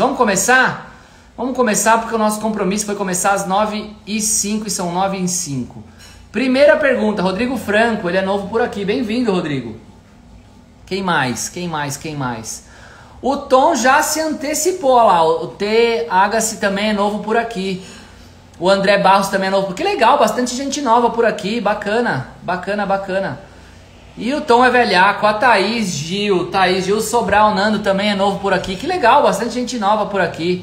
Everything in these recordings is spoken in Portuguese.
Vamos começar? Vamos começar porque o nosso compromisso foi começar às 9 e 5 e são 9 e 5. Primeira pergunta, Rodrigo Franco, ele é novo por aqui. Bem-vindo, Rodrigo. Quem mais? Quem mais? Quem mais? O Tom já se antecipou lá. O T. Agassi também é novo por aqui. O André Barros também é novo. Que legal, bastante gente nova por aqui. Bacana, bacana, bacana. E o Tom é velhaco. A Thaís Gil, Thaís Gil Sobral Nando também é novo por aqui. Que legal, bastante gente nova por aqui.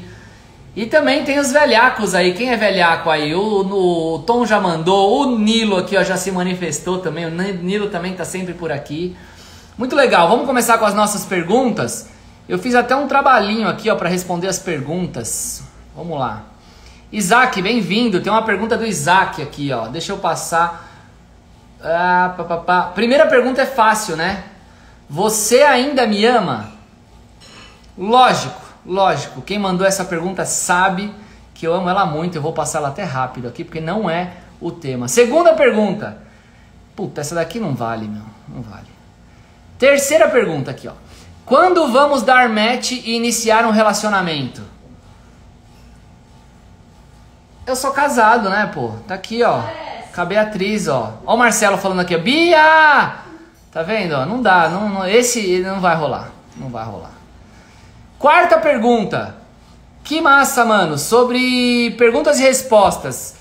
E também tem os velhacos aí. Quem é velhaco aí? O, o, o Tom já mandou. O Nilo aqui ó, já se manifestou também. O Nilo também tá sempre por aqui. Muito legal. Vamos começar com as nossas perguntas. Eu fiz até um trabalhinho aqui, ó, para responder as perguntas. Vamos lá. Isaac, bem-vindo. Tem uma pergunta do Isaac aqui, ó. Deixa eu passar. Ah, pá, pá, pá. Primeira pergunta é fácil, né? Você ainda me ama? Lógico, lógico. Quem mandou essa pergunta sabe que eu amo ela muito. Eu vou passar ela até rápido aqui, porque não é o tema. Segunda pergunta. Puta, essa daqui não vale, meu. Não vale. Terceira pergunta aqui, ó. Quando vamos dar match e iniciar um relacionamento? Eu sou casado, né, pô? Tá aqui, ó. Com a Beatriz, ó. Ó o Marcelo falando aqui, ó. Bia! Tá vendo? Ó? Não dá. Não, não, esse não vai rolar. Não vai rolar. Quarta pergunta. Que massa, mano. Sobre perguntas e respostas.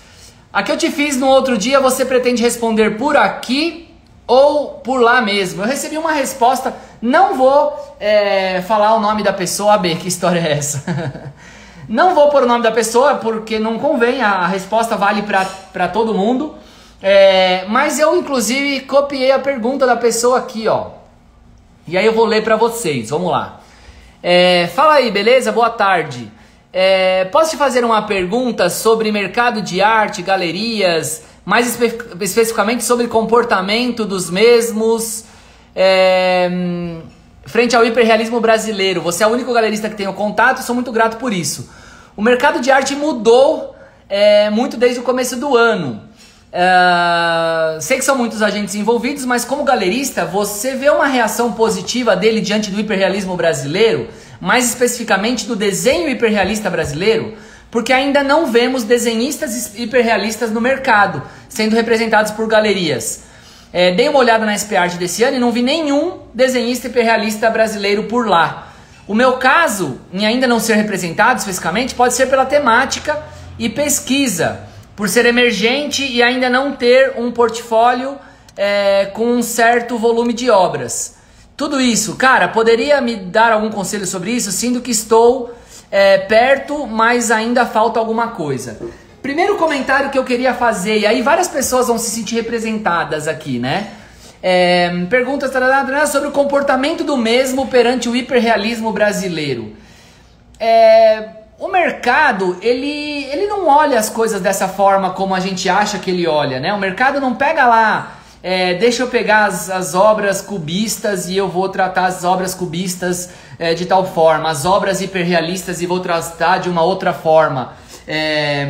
A que eu te fiz no outro dia, você pretende responder por aqui ou por lá mesmo. Eu recebi uma resposta, não vou é, falar o nome da pessoa, AB, que história é essa? não vou pôr o nome da pessoa porque não convém, a, resposta vale para todo mundo. É, mas eu, inclusive, copiei a pergunta da pessoa aqui, ó. E aí eu vou ler para vocês, vamos lá. É, fala aí, beleza? Boa tarde. É, posso te fazer uma pergunta sobre mercado de arte, galerias, mais espe especificamente sobre comportamento dos mesmos é, frente ao hiperrealismo brasileiro. Você é o único galerista que tem o contato, sou muito grato por isso. O mercado de arte mudou é, muito desde o começo do ano. Uh, sei que são muitos agentes envolvidos, mas como galerista, você vê uma reação positiva dele diante do hiperrealismo brasileiro, mais especificamente do desenho hiperrealista brasileiro? porque ainda não vemos desenhistas hiperrealistas no mercado sendo representados por galerias. É, dei uma olhada na SP Art desse ano e não vi nenhum desenhista hiperrealista brasileiro por lá. O meu caso, em ainda não ser representado especificamente, pode ser pela temática e pesquisa, por ser emergente e ainda não ter um portfólio é, com um certo volume de obras. Tudo isso, cara, poderia me dar algum conselho sobre isso, sendo que estou é, perto, mas ainda falta alguma coisa. Primeiro comentário que eu queria fazer, e aí várias pessoas vão se sentir representadas aqui, né? É, perguntas sobre o comportamento do mesmo perante o hiperrealismo brasileiro. É, o mercado, ele, ele não olha as coisas dessa forma como a gente acha que ele olha, né? O mercado não pega lá é, deixa eu pegar as, as, obras cubistas e eu vou tratar as obras cubistas é, de tal forma, as obras hiperrealistas e vou tratar de uma outra forma. É,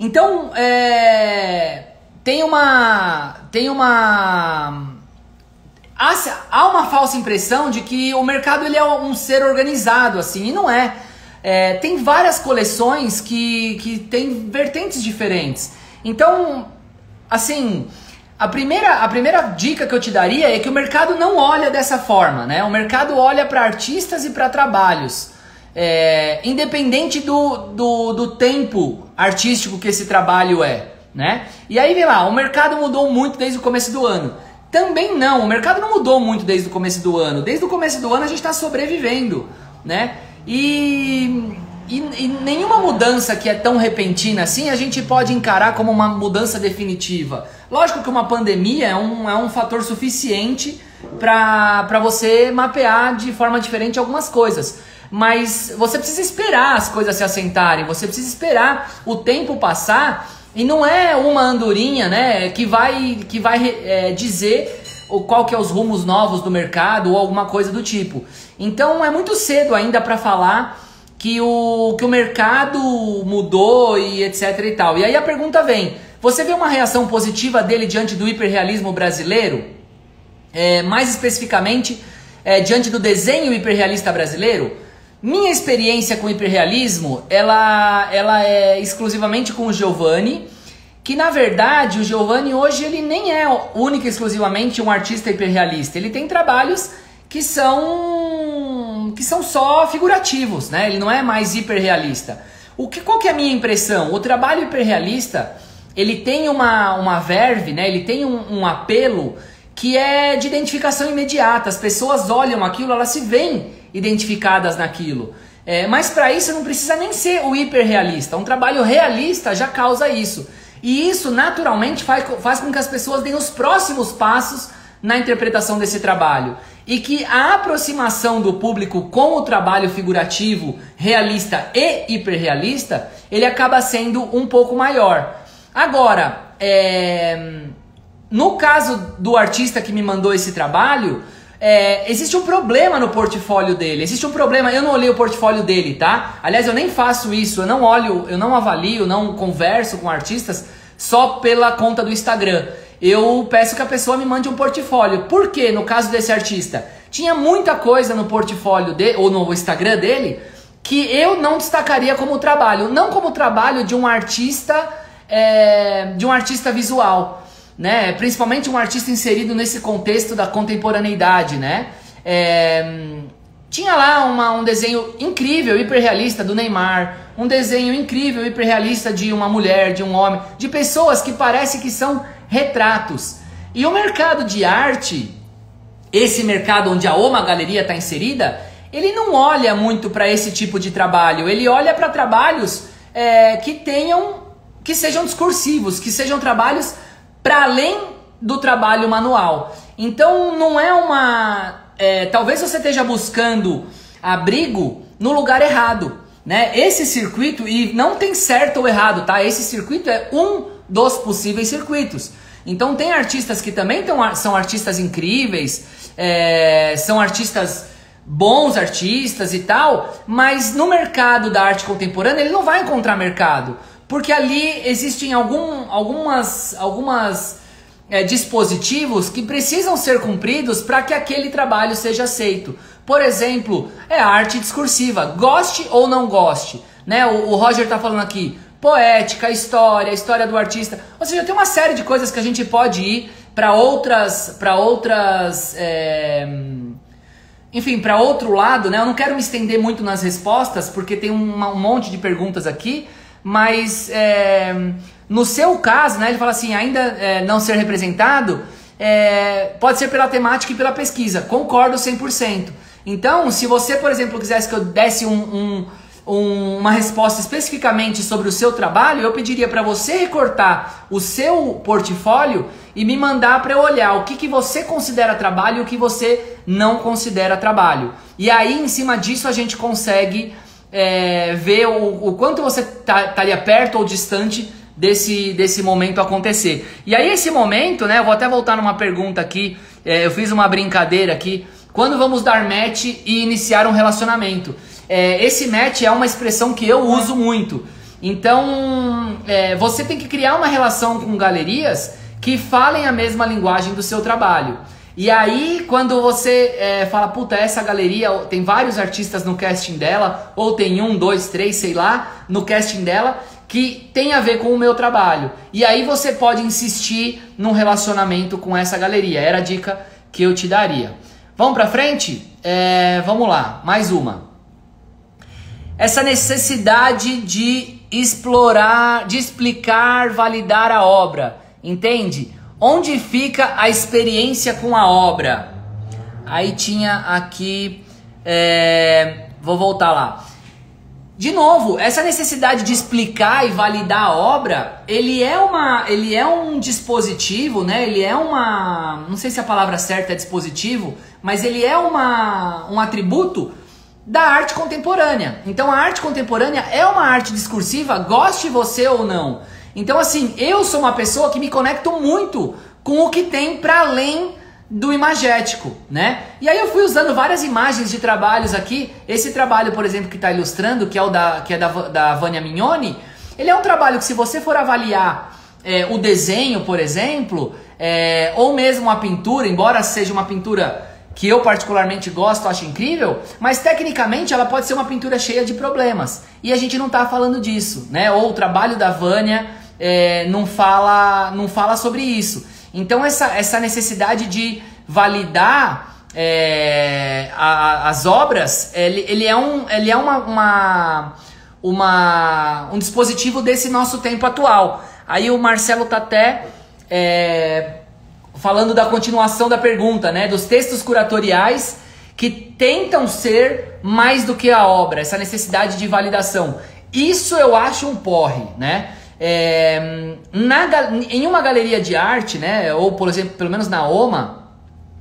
então, é, tem uma. Tem uma. Há, há uma falsa impressão de que o mercado ele é um ser organizado, assim, e não é. é tem várias coleções que, que têm vertentes diferentes. Então, assim, a primeira, a primeira dica que eu te daria é que o mercado não olha dessa forma, né? O mercado olha para artistas e para trabalhos. É, independente do, do, do tempo artístico que esse trabalho é, né? E aí vem lá, o mercado mudou muito desde o começo do ano. Também não, o mercado não mudou muito desde o começo do ano. Desde o começo do ano a gente está sobrevivendo, né? E e, e, nenhuma mudança que é tão repentina assim a gente pode encarar como uma mudança definitiva. Lógico que uma pandemia é um, é um fator suficiente para você mapear de forma diferente algumas coisas. Mas você precisa esperar as coisas se assentarem, você precisa esperar o tempo passar e não é uma andorinha né, que vai, que vai é, dizer qual que é os rumos novos do mercado ou alguma coisa do tipo. Então é muito cedo ainda para falar que o, que o mercado mudou e etc e tal. E aí a pergunta vem: você vê uma reação positiva dele diante do hiperrealismo brasileiro? É, mais especificamente, é, diante do desenho hiperrealista brasileiro? Minha experiência com hiperrealismo, ela, ela é exclusivamente com o Giovanni, que na verdade o Giovanni hoje ele nem é única e exclusivamente um artista hiperrealista. Ele tem trabalhos que são que são só figurativos, né? Ele não é mais hiperrealista. O que qual que é a minha impressão? O trabalho hiperrealista, ele tem uma uma verve, né? Ele tem um, um apelo que é de identificação imediata. As pessoas olham aquilo, elas se veem identificadas naquilo. É, mas para isso não precisa nem ser o hiperrealista. Um trabalho realista já causa isso. E isso naturalmente faz, faz com que as pessoas deem os próximos passos na interpretação desse trabalho. E que a aproximação do público com o trabalho figurativo, realista e hiperrealista, ele acaba sendo um pouco maior. Agora, é... no caso do artista que me mandou esse trabalho, é, existe um problema no portfólio dele. Existe um problema. Eu não olhei o portfólio dele, tá? Aliás, eu nem faço isso. Eu não olho, eu não avalio, não converso com artistas só pela conta do Instagram. Eu peço que a pessoa me mande um portfólio. Por quê? No caso desse artista, tinha muita coisa no portfólio dele ou no Instagram dele que eu não destacaria como trabalho, não como trabalho de um artista, é, de um artista visual né? Principalmente um artista inserido nesse contexto da contemporaneidade, né? É, tinha lá uma, um desenho incrível, hiperrealista do Neymar, um desenho incrível, hiperrealista de uma mulher, de um homem, de pessoas que parece que são retratos. E o mercado de arte, esse mercado onde a Oma Galeria está inserida, ele não olha muito para esse tipo de trabalho. Ele olha para trabalhos é, que tenham, que sejam discursivos, que sejam trabalhos para além do trabalho manual. Então não é uma. É, talvez você esteja buscando abrigo no lugar errado. Né? Esse circuito, e não tem certo ou errado, tá? Esse circuito é um dos possíveis circuitos. Então tem artistas que também tão, são artistas incríveis, é, são artistas bons artistas e tal, mas no mercado da arte contemporânea ele não vai encontrar mercado. Porque ali existem algum, algumas, algumas é, dispositivos que precisam ser cumpridos para que aquele trabalho seja aceito. Por exemplo, é arte discursiva, goste ou não goste. Né? O, o Roger está falando aqui, poética, história, história do artista. Ou seja, tem uma série de coisas que a gente pode ir para outras, para outras, é... enfim, para outro lado, né? Eu não quero me estender muito nas respostas porque tem uma, um monte de perguntas aqui, mas é, no seu caso, né, ele fala assim, ainda é, não ser representado, é, pode ser pela temática e pela pesquisa. Concordo 100%. Então, se você, por exemplo, quisesse que eu desse um, um, um, uma resposta especificamente sobre o seu trabalho, eu pediria para você recortar o seu portfólio e me mandar para eu olhar o que, que você considera trabalho e o que você não considera trabalho. E aí, em cima disso, a gente consegue é, ver o, o, quanto você tá, estaria perto ou distante desse, desse momento acontecer. E aí esse momento, né, eu vou até voltar numa pergunta aqui, é, eu fiz uma brincadeira aqui, quando vamos dar match e iniciar um relacionamento? É, esse match é uma expressão que eu uso muito. Então, é, você tem que criar uma relação com galerias que falem a mesma linguagem do seu trabalho. E aí, quando você é, fala, puta, essa galeria tem vários artistas no casting dela, ou tem um, dois, três, sei lá, no casting dela, que tem a ver com o meu trabalho. E aí você pode insistir num relacionamento com essa galeria. Era a dica que eu te daria. Vamos pra frente? É, vamos lá, mais uma. Essa necessidade de explorar, de explicar, validar a obra, entende? Onde fica a experiência com a obra? Aí tinha aqui. É, vou voltar lá. De novo, essa necessidade de explicar e validar a obra, ele é uma, ele é um dispositivo, né? Ele é uma, não sei se a palavra certa é dispositivo, mas ele é uma, um atributo da arte contemporânea. Então a arte contemporânea é uma arte discursiva, goste você ou não. Então, assim, eu sou uma pessoa que me conecto muito com o que tem para além do imagético, né? E aí eu fui usando várias imagens de trabalhos aqui. Esse trabalho, por exemplo, que está ilustrando, que é o da, que é da, da Vânia Mignoni, ele é um trabalho que se você for avaliar é, o desenho, por exemplo, é, ou mesmo a pintura, embora seja uma pintura que eu particularmente gosto, acho incrível, mas tecnicamente ela pode ser uma pintura cheia de problemas. E a gente não está falando disso, né? Ou o trabalho da Vânia é, não, fala, não fala sobre isso. Então essa, essa necessidade de validar é, a, as obras, ele, ele é, um, ele é uma, uma, uma, um dispositivo desse nosso tempo atual. Aí o Marcelo tá até é, falando da continuação da pergunta, né? Dos textos curatoriais que tentam ser mais do que a obra, essa necessidade de validação. Isso eu acho um porre, né? É, na, em uma galeria de arte, né? Ou por exemplo, pelo menos na OMA,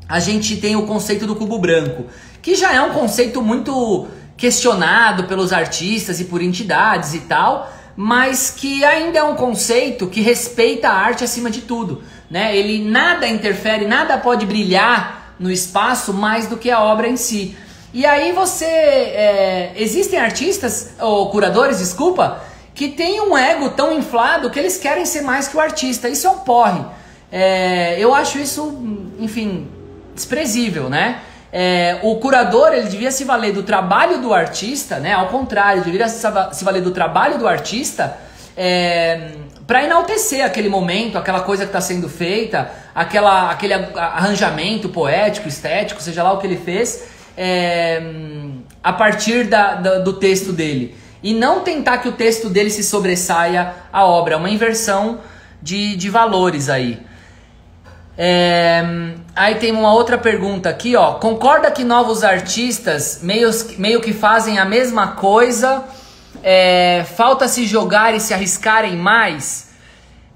a gente tem o conceito do cubo branco, que já é um conceito muito questionado pelos artistas e por entidades e tal, mas que ainda é um conceito que respeita a arte acima de tudo. Né? Ele nada interfere, nada pode brilhar no espaço mais do que a obra em si. E aí você. É, existem artistas, ou curadores, desculpa, que têm um ego tão inflado que eles querem ser mais que o artista. Isso é um porre. É, eu acho isso, enfim, desprezível, né? É, o curador ele devia se valer do trabalho do artista, né? Ao contrário, deveria se valer do trabalho do artista é, para enaltecer aquele momento, aquela coisa que está sendo feita, aquela, aquele arranjamento poético, estético, seja lá o que ele fez, é, a partir da, da, do texto dele. E não tentar que o texto dele se sobressaia à obra. É uma inversão de, de valores aí. É, aí tem uma outra pergunta aqui, ó. Concorda que novos artistas meio, meio que fazem a mesma coisa? É, falta se jogar e se arriscarem mais?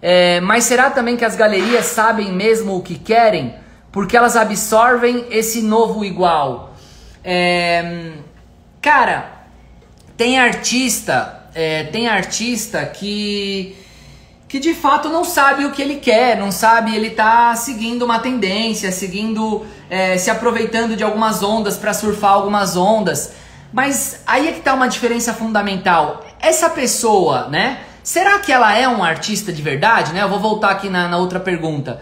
É, mas será também que as galerias sabem mesmo o que querem? Porque elas absorvem esse novo igual. É, cara, tem artista, é, tem artista que que de fato não sabe o que ele quer, não sabe, ele tá seguindo uma tendência, seguindo, é, se aproveitando de algumas ondas para surfar algumas ondas. Mas aí é que tá uma diferença fundamental. Essa pessoa, né? Será que ela é um artista de verdade, né? Eu vou voltar aqui na, na outra pergunta.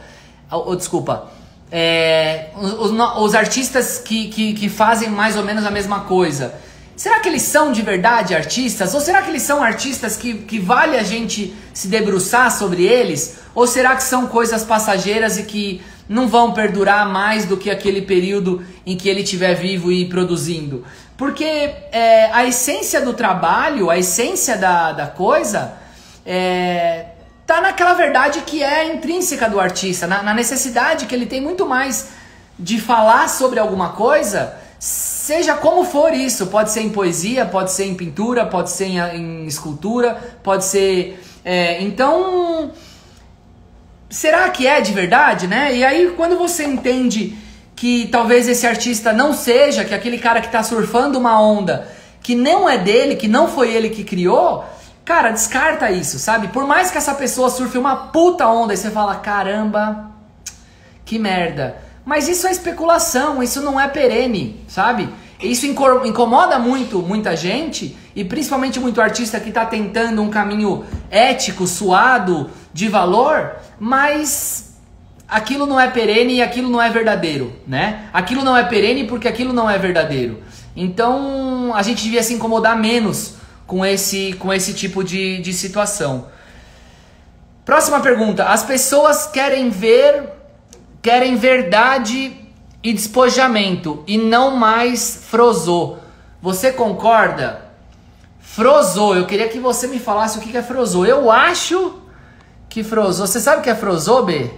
Oh, oh, desculpa. É, os, os, artistas que, que, que fazem mais ou menos a mesma coisa Será que eles são de verdade artistas? Ou será que eles são artistas que, que vale a gente se debruçar sobre eles? Ou será que são coisas passageiras e que não vão perdurar mais do que aquele período em que ele estiver vivo e produzindo? Porque é, a essência do trabalho, a essência da, da coisa, é, tá naquela verdade que é intrínseca do artista, na, na necessidade que ele tem muito mais de falar sobre alguma coisa Seja como for isso, pode ser em poesia, pode ser em pintura, pode ser em, em escultura, pode ser. É, então, será que é de verdade, né? E aí, quando você entende que talvez esse artista não seja, que aquele cara que está surfando uma onda que não é dele, que não foi ele que criou, cara, descarta isso, sabe? Por mais que essa pessoa surfe uma puta onda e você fala, caramba, que merda. Mas isso é especulação, isso não é perene, sabe? Isso incomoda muito muita gente e principalmente muito artista que está tentando um caminho ético, suado, de valor, mas aquilo não é perene e aquilo não é verdadeiro, né? Aquilo não é perene porque aquilo não é verdadeiro. Então a gente devia se incomodar menos com esse, com esse tipo de, de situação. Próxima pergunta: as pessoas querem ver querem verdade e despojamento e não mais frozô. Você concorda? Frozô, eu queria que você me falasse o que é frozô. Eu acho que frozô. Você sabe o que é frozô, B?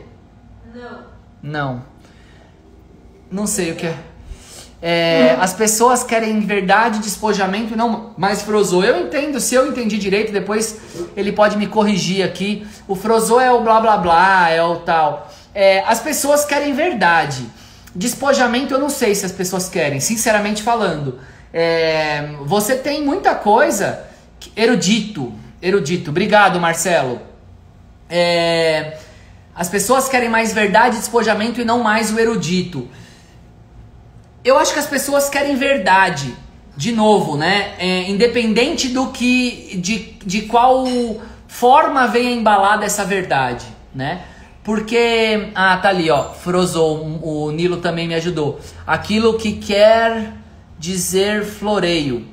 Não. Não. Sei o que é. É, as pessoas querem verdade, despojamento não mais frozô. Eu entendo, se eu entendi direito, depois ele pode me corrigir aqui. O frozô é o blá blá blá, é o tal. É, as pessoas querem verdade. Despojamento eu não sei se as pessoas querem, sinceramente falando. É, você tem muita coisa erudito, erudito. Obrigado, Marcelo. É, as pessoas querem mais verdade, despojamento e não mais o erudito. Eu acho que as pessoas querem verdade. De novo, né? É, independente do que, de, de qual forma venha embalada essa verdade, né? Porque. Ah, tá ali, ó. Frozou. O Nilo também me ajudou. Aquilo que quer dizer floreio.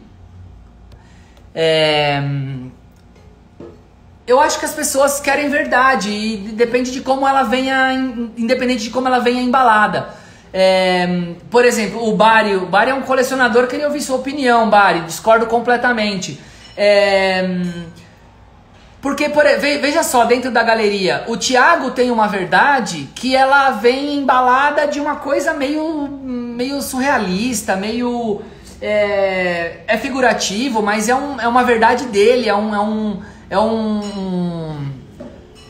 É. Eu acho que as pessoas querem verdade e depende de como ela venha, independente de como ela venha embalada. É, por exemplo, o Bari, o Bari é um colecionador, queria ouvir sua opinião, Bari, discordo completamente. É, porque, por, veja só, dentro da galeria, o Tiago tem uma verdade que ela vem embalada de uma coisa meio, meio surrealista, meio. É, é figurativo, mas é, um, é uma verdade dele, é um. É um, é um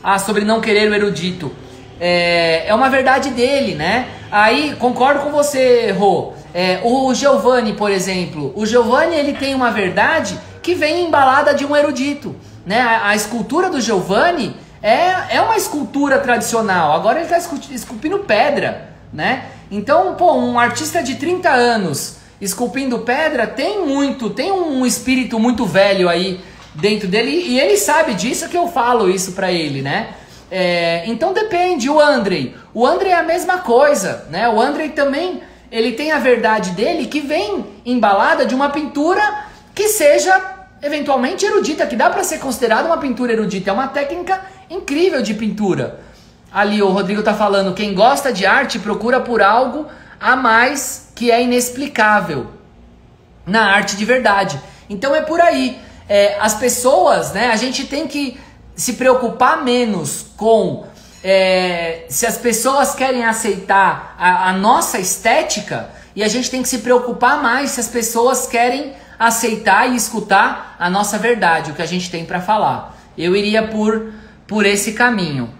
ah, sobre não querer o erudito. É, é uma verdade dele, né? Aí, concordo com você, Rô. É, o Giovanni, por exemplo, o Giovanni ele tem uma verdade que vem embalada de um erudito. Né? A, a escultura do Giovanni é, é uma escultura tradicional. Agora ele está esculpindo pedra, né? Então, pô, um artista de 30 anos esculpindo pedra tem muito, tem um espírito muito velho aí dentro dele e ele sabe disso que eu falo isso para ele, né? É, então depende. O Andrei, o Andrei é a mesma coisa, né? O Andrei também ele tem a verdade dele que vem embalada de uma pintura que seja eventualmente erudita, que dá para ser considerada uma pintura erudita. É uma técnica incrível de pintura. Ali o Rodrigo está falando, quem gosta de arte procura por algo a mais que é inexplicável na arte de verdade. Então é por aí. É, as pessoas, né? A gente tem que se preocupar menos com é, se as pessoas querem aceitar a, a nossa estética e a gente tem que se preocupar mais se as pessoas querem aceitar e escutar a nossa verdade, o que a gente tem para falar. Eu iria por, por esse caminho.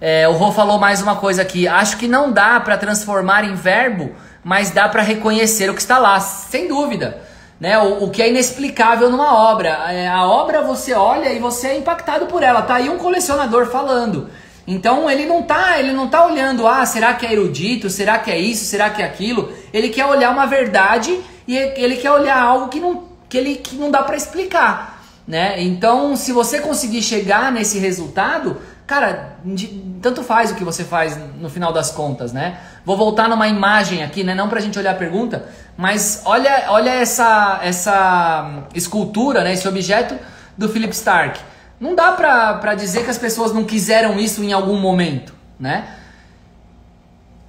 É, o Rô falou mais uma coisa aqui. Acho que não dá para transformar em verbo, mas dá para reconhecer o que está lá, sem dúvida. Né? O, o que é inexplicável numa obra. É, a obra você olha e você é impactado por ela. Tá aí um colecionador falando. Então ele não tá, ele não tá olhando, ah, será que é erudito? Será que é isso? Será que é aquilo? Ele quer olhar uma verdade e ele quer olhar algo que não, que ele, que não dá para explicar, né? Então, se você conseguir chegar nesse resultado, cara, de, tanto faz o que você faz no final das contas, né? Vou voltar numa imagem aqui, né? Não pra gente olhar a pergunta, mas olha, olha essa, essa escultura, né? Esse objeto do Philip Stark. Não dá pra, pra dizer que as pessoas não quiseram isso em algum momento, né?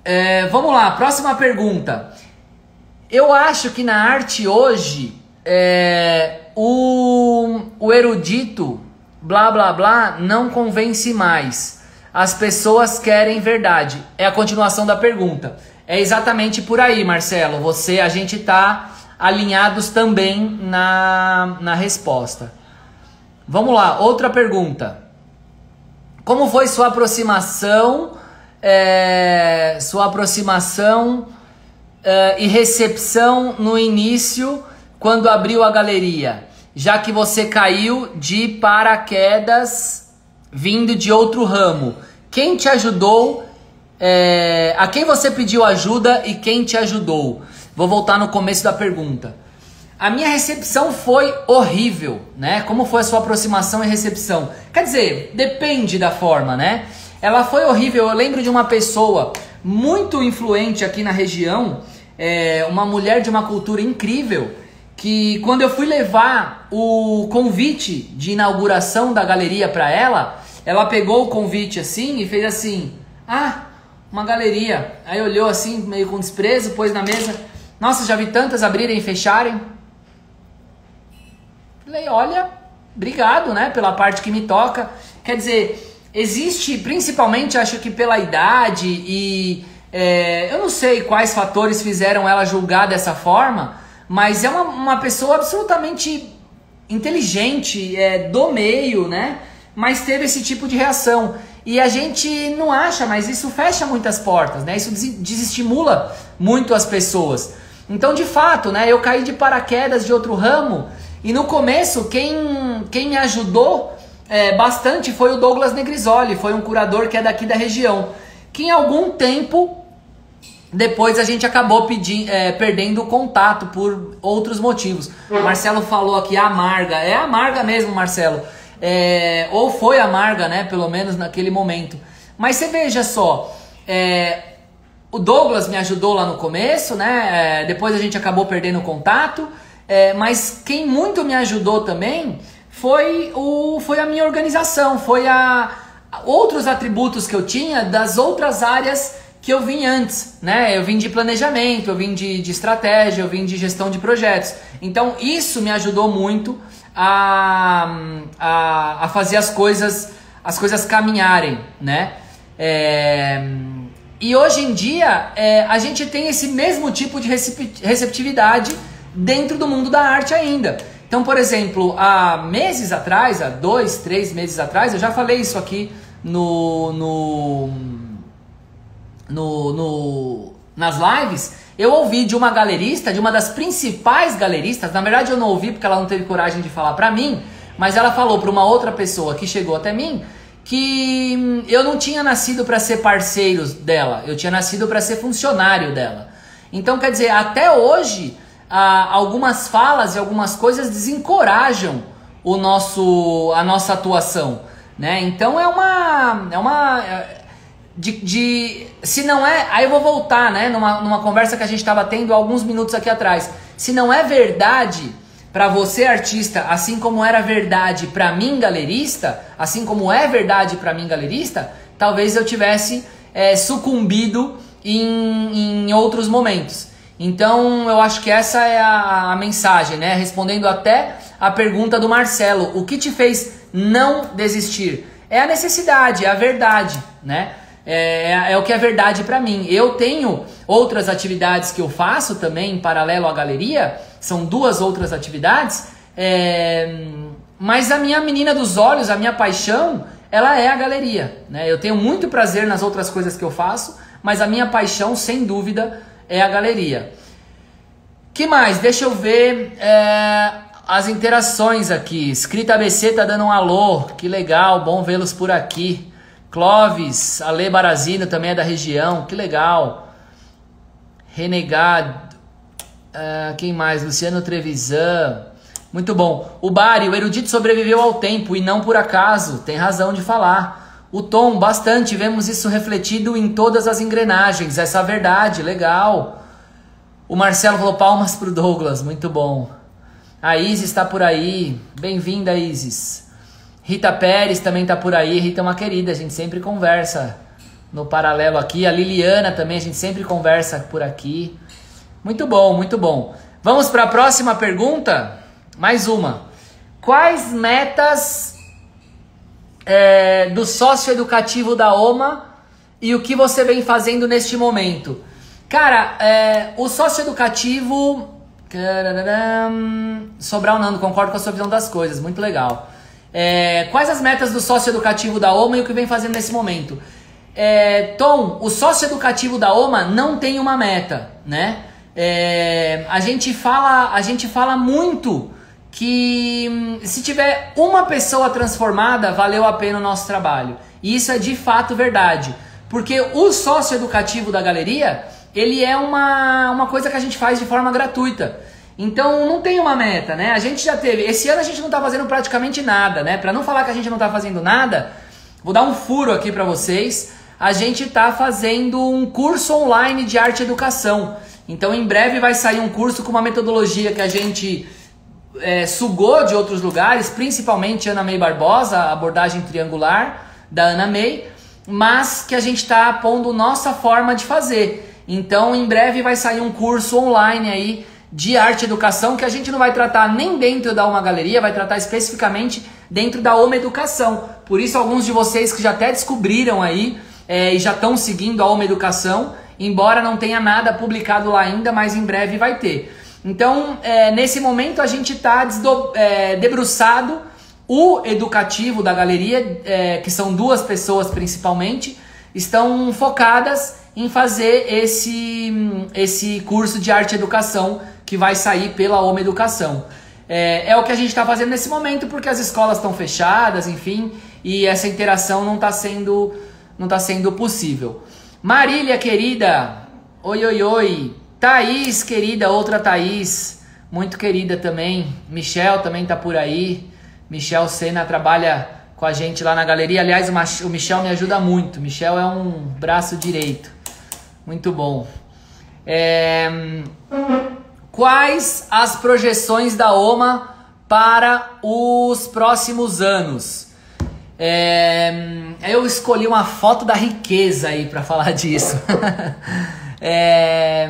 É, vamos lá, próxima pergunta. Eu acho que na arte hoje, é, o, o erudito, blá blá blá, não convence mais. As pessoas querem verdade. É a continuação da pergunta. É exatamente por aí, Marcelo. Você, a gente tá alinhados também na, na resposta. Vamos lá, outra pergunta. Como foi sua aproximação? É, sua aproximação uh, e recepção no início, quando abriu a galeria, já que você caiu de paraquedas vindo de outro ramo. Quem te ajudou? É, a quem você pediu ajuda e quem te ajudou? Vou voltar no começo da pergunta. A minha recepção foi horrível, né? Como foi a sua aproximação e recepção? Quer dizer, depende da forma, né? Ela foi horrível. Eu lembro de uma pessoa muito influente aqui na região, é, uma mulher de uma cultura incrível, que quando eu fui levar o convite de inauguração da galeria para ela, ela pegou o convite assim e fez assim: Ah, uma galeria. Aí olhou assim, meio com desprezo, pôs na mesa. Nossa, já vi tantas abrirem e fecharem. Falei, olha, obrigado, né, pela parte que me toca. Quer dizer, existe, principalmente acho que pela idade e é, eu não sei quais fatores fizeram ela julgar dessa forma, mas é uma, uma pessoa absolutamente inteligente, é, do meio, né? Mas teve esse tipo de reação. E a gente não acha, mas isso fecha muitas portas, né? Isso desestimula muito as pessoas. Então, de fato, né? Eu caí de paraquedas de outro ramo e no começo quem, quem me ajudou é, bastante foi o Douglas Negrisoli, foi um curador que é daqui da região, que em algum tempo depois a gente acabou pedindo, é, perdendo o contato por outros motivos. O Marcelo falou aqui amarga, é amarga mesmo, Marcelo, é, ou foi amarga, né? Pelo menos naquele momento. Mas você veja só, é, o Douglas me ajudou lá no começo, né? É, depois a gente acabou perdendo o contato. É, mas quem muito me ajudou também foi, o, foi a minha organização, foi a, outros atributos que eu tinha das outras áreas que eu vim antes, né? Eu vim de planejamento, eu vim de, de estratégia, eu vim de gestão de projetos. Então isso me ajudou muito a, a, a fazer as coisas as coisas caminharem, né? É, e hoje em dia é, a gente tem esse mesmo tipo de receptividade dentro do mundo da arte ainda. Então, por exemplo, há meses atrás, há dois, três meses atrás, eu já falei isso aqui no, no, no, no nas lives, eu ouvi de uma galerista, de uma das principais galeristas, na verdade eu não ouvi porque ela não teve coragem de falar pra mim, mas ela falou para uma outra pessoa que chegou até mim que eu não tinha nascido para ser parceiro dela, eu tinha nascido para ser funcionário dela. Então, quer dizer, até hoje, algumas falas e algumas coisas desencorajam o nosso, a nossa atuação, né? Então é uma, é uma é, de, de, se não é, aí eu vou voltar, né? Numa, numa conversa que a gente estava tendo alguns minutos aqui atrás. Se não é verdade para você artista, assim como era verdade para mim galerista, assim como é verdade para mim galerista, talvez eu tivesse é, sucumbido em, em outros momentos. Então eu acho que essa é a, a, mensagem, né? Respondendo até a pergunta do Marcelo, o que te fez não desistir? É a necessidade, é a verdade, né? É, é, é o que é verdade para mim. Eu tenho outras atividades que eu faço também em paralelo à galeria, são duas outras atividades, é, mas a minha menina dos olhos, a minha paixão, ela é a galeria. Né? Eu tenho muito prazer nas outras coisas que eu faço, mas a minha paixão, sem dúvida, é a galeria. Que mais? Deixa eu ver é, as interações aqui. Escrita ABC tá dando um alô. Que legal, bom vê-los por aqui. Clóvis, Ale Barazino também é da região. Que legal. Renegado. Uh, quem mais? Luciano Trevisan. Muito bom. O Bari, o erudito sobreviveu ao tempo e não por acaso. Tem razão de falar. O Tom, bastante, vemos isso refletido em todas as engrenagens, essa é verdade, legal. O Marcelo falou palmas pro Douglas, muito bom. A Isis está por aí, bem-vinda Isis. Rita Pérez também está por aí, Rita é uma querida, a gente sempre conversa no paralelo aqui. A Liliana também, a gente sempre conversa por aqui. Muito bom, muito bom. Vamos para a próxima pergunta? Mais uma. Quais metas é, do sócio educativo da OMA e o que você vem fazendo neste momento. Cara, é, o sócio educativo. Sobral não, concordo com a sua visão das coisas, muito legal. É, quais as metas do sócio educativo da OMA e o que vem fazendo nesse momento? É, Tom, o sócio educativo da OMA não tem uma meta, né? É, a gente fala, a gente fala muito que hum, se tiver uma pessoa transformada, valeu a pena o nosso trabalho. E isso é de fato verdade. Porque o sócio educativo da galeria, ele é uma, uma coisa que a gente faz de forma gratuita. Então não tem uma meta, né? A gente já teve. Esse ano a gente não está fazendo praticamente nada, né? Para não falar que a gente não está fazendo nada, vou dar um furo aqui para vocês. A gente está fazendo um curso online de arte e educação. Então em breve vai sair um curso com uma metodologia que a gente é, sugou de outros lugares, principalmente Ana May Barbosa, a abordagem triangular da Ana May, mas que a gente está pondo nossa forma de fazer. Então, em breve vai sair um curso online aí de arte e educação que a gente não vai tratar nem dentro da uma galeria, vai tratar especificamente dentro da Oma Educação. Por isso, alguns de vocês que já até descobriram aí é, e já estão seguindo a Oma Educação, embora não tenha nada publicado lá ainda, mas em breve vai ter. Então, é, nesse momento, a gente está é, debruçado. O educativo da galeria, é, que são duas pessoas principalmente, estão focadas em fazer esse, esse curso de arte e educação que vai sair pela Oma Educação. É, é o que a gente está fazendo nesse momento porque as escolas estão fechadas, enfim, e essa interação não está sendo, não tá sendo possível. Marília, querida, oi, oi, oi, Thaís, querida, outra Thaís, muito querida também. Michel também tá por aí. Michel Sena trabalha com a gente lá na galeria. Aliás, o Michel me ajuda muito. Michel é um braço direito. Muito bom. É... Quais as projeções da OMA para os próximos anos? É... Eu escolhi uma foto da riqueza aí para falar disso. é...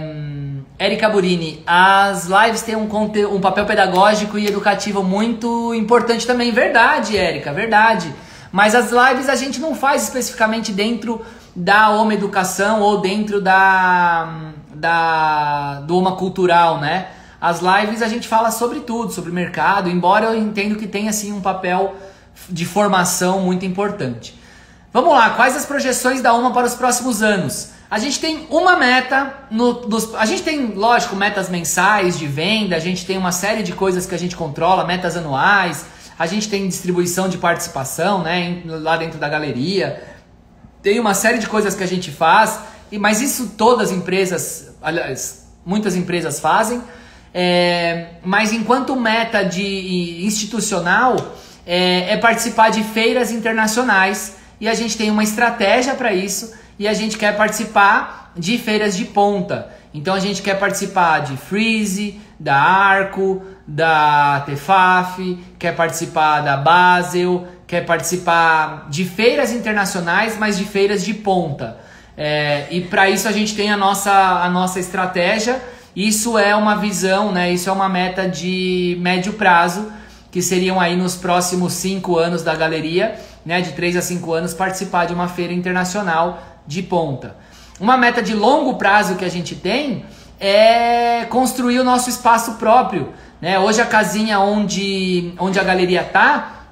Érica Burini, as lives têm um, um papel pedagógico e educativo muito importante também. Verdade, Érica, verdade. Mas as lives a gente não faz especificamente dentro da Oma Educação ou dentro da, da do Oma Cultural, né? As lives a gente fala sobre tudo, sobre mercado, embora eu entendo que tem assim um papel de formação muito importante. Vamos lá, quais as projeções da Uma para os próximos anos? A gente tem uma meta, no, nos, a gente tem, lógico, metas mensais de venda, a gente tem uma série de coisas que a gente controla, metas anuais, a gente tem distribuição de participação né, lá dentro da galeria, tem uma série de coisas que a gente faz, mas isso todas as empresas, aliás, muitas empresas fazem, é, mas enquanto meta de institucional é, é participar de feiras internacionais e a gente tem uma estratégia para isso e a gente quer participar de feiras de ponta. Então a gente quer participar de Freeze, da Arco, da Tefaf, quer participar da Basel, quer participar de feiras internacionais, mas de feiras de ponta. É, e para isso a gente tem a nossa, a nossa estratégia. Isso é uma visão, né? Isso é uma meta de médio prazo, que seriam aí nos próximos cinco anos da galeria, né? De três a cinco anos, participar de uma feira internacional de ponta. Uma meta de longo prazo que a gente tem é construir o nosso espaço próprio. Né? Hoje a casinha onde, onde a galeria tá,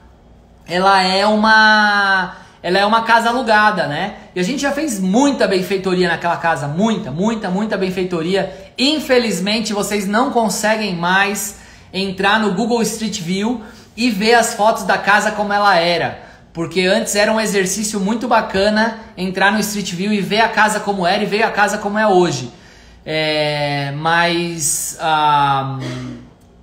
ela é uma ela é uma casa alugada, né? E a gente já fez muita benfeitoria naquela casa, muita, muita, muita benfeitoria. Infelizmente vocês não conseguem mais entrar no Google Street View e ver as fotos da casa como ela era. Porque antes era um exercício muito bacana entrar no Street View e ver a casa como era e ver a casa como é hoje. É, mas a,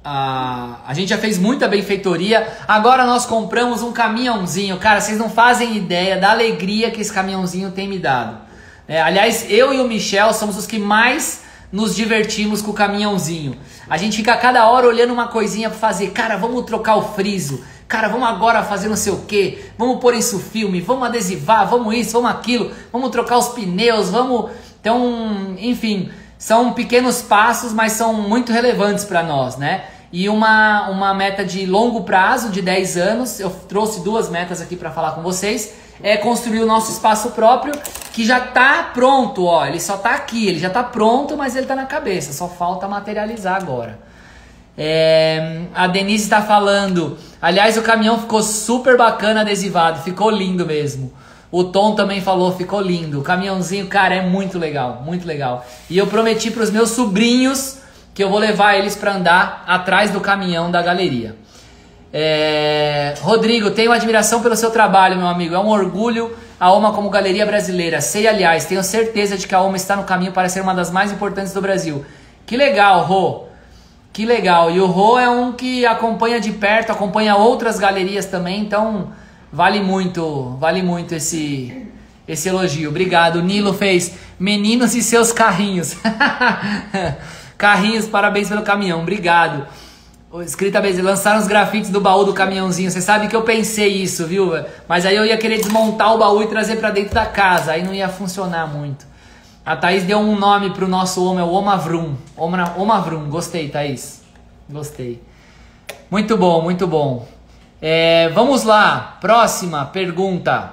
a, gente já fez muita benfeitoria. Agora nós compramos um caminhãozinho. Cara, vocês não fazem ideia da alegria que esse caminhãozinho tem me dado. É, aliás, eu e o Michel somos os que mais nos divertimos com o caminhãozinho. A gente fica a cada hora olhando uma coisinha para fazer. Cara, vamos trocar o friso Cara, vamos agora fazer não sei o que, vamos pôr isso filme, vamos adesivar, vamos isso, vamos aquilo, vamos trocar os pneus, vamos. Então, enfim, são pequenos passos, mas são muito relevantes para nós, né? E uma, uma meta de longo prazo, de 10 anos, eu trouxe duas metas aqui para falar com vocês, é construir o nosso espaço próprio, que já está pronto, ó, ele só está aqui, ele já está pronto, mas ele está na cabeça, só falta materializar agora. É, a Denise está falando. Aliás, o caminhão ficou super bacana adesivado, ficou lindo mesmo. O Tom também falou, ficou lindo. O caminhãozinho, cara, é muito legal, muito legal. E eu prometi para os meus sobrinhos que eu vou levar eles para andar atrás do caminhão da galeria. É... Rodrigo, tenho admiração pelo seu trabalho, meu amigo. É um orgulho a OMA como galeria brasileira. Sei, aliás, tenho certeza de que a OMA está no caminho para ser uma das mais importantes do Brasil. Que legal, Rô. Que legal. E o Rô é um que acompanha de perto, acompanha outras galerias também, então vale muito, vale muito esse esse elogio. Obrigado. O Nilo fez meninos e seus carrinhos. carrinhos, parabéns pelo caminhão. Obrigado. Escrita vez lançaram os grafites do baú do caminhãozinho. Você sabe que eu pensei isso, viu? Mas aí eu ia querer desmontar o baú e trazer para dentro da casa, aí não ia funcionar muito. A Thaís deu um nome pro nosso homem, é o Omavrum. Omavrum, gostei, Thaís. Gostei. Muito bom, muito bom. É, vamos lá, próxima pergunta.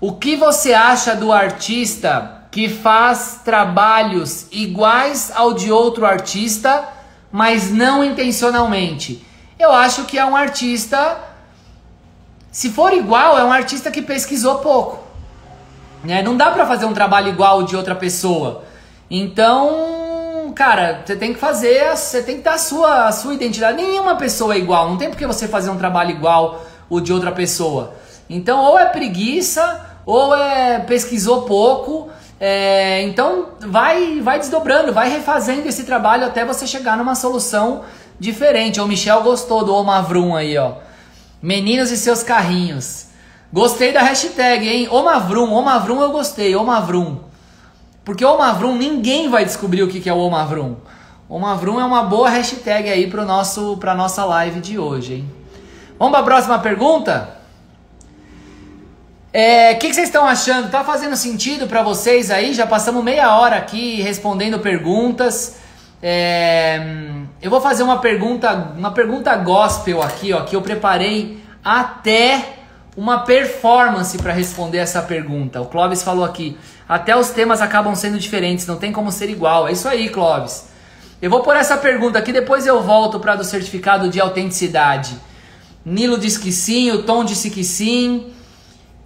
O que você acha do artista que faz trabalhos iguais ao de outro artista, mas não intencionalmente? Eu acho que é um artista. Se for igual, é um artista que pesquisou pouco. Né? Não dá para fazer um trabalho igual de outra pessoa. Então, cara, você tem que fazer, você tem que dar a sua, a sua identidade. Nenhuma pessoa é igual, não tem porque você fazer um trabalho igual o de outra pessoa. Então, ou é preguiça, ou é pesquisou pouco. É, então, vai, vai desdobrando, vai refazendo esse trabalho até você chegar numa solução diferente. O Michel gostou do Omavrum aí, ó. Meninos e seus carrinhos. Gostei da hashtag, hein? Omavrum, Omavrum eu gostei, Omavrum. Porque Omavrum, ninguém vai descobrir o que é o Omavrum. Omavrum é uma boa hashtag aí para nosso, nossa live de hoje, hein? Vamos para a próxima pergunta? É, o que, que, vocês estão achando? Tá fazendo sentido para vocês aí? Já passamos meia hora aqui respondendo perguntas. É, eu vou fazer uma pergunta, uma pergunta gospel aqui, ó, que eu preparei até uma performance para responder essa pergunta. O Clóvis falou aqui, até os temas acabam sendo diferentes, não tem como ser igual. É isso aí, Clóvis. Eu vou por essa pergunta aqui, depois eu volto para do certificado de autenticidade. Nilo disse que sim, o Tom disse que sim.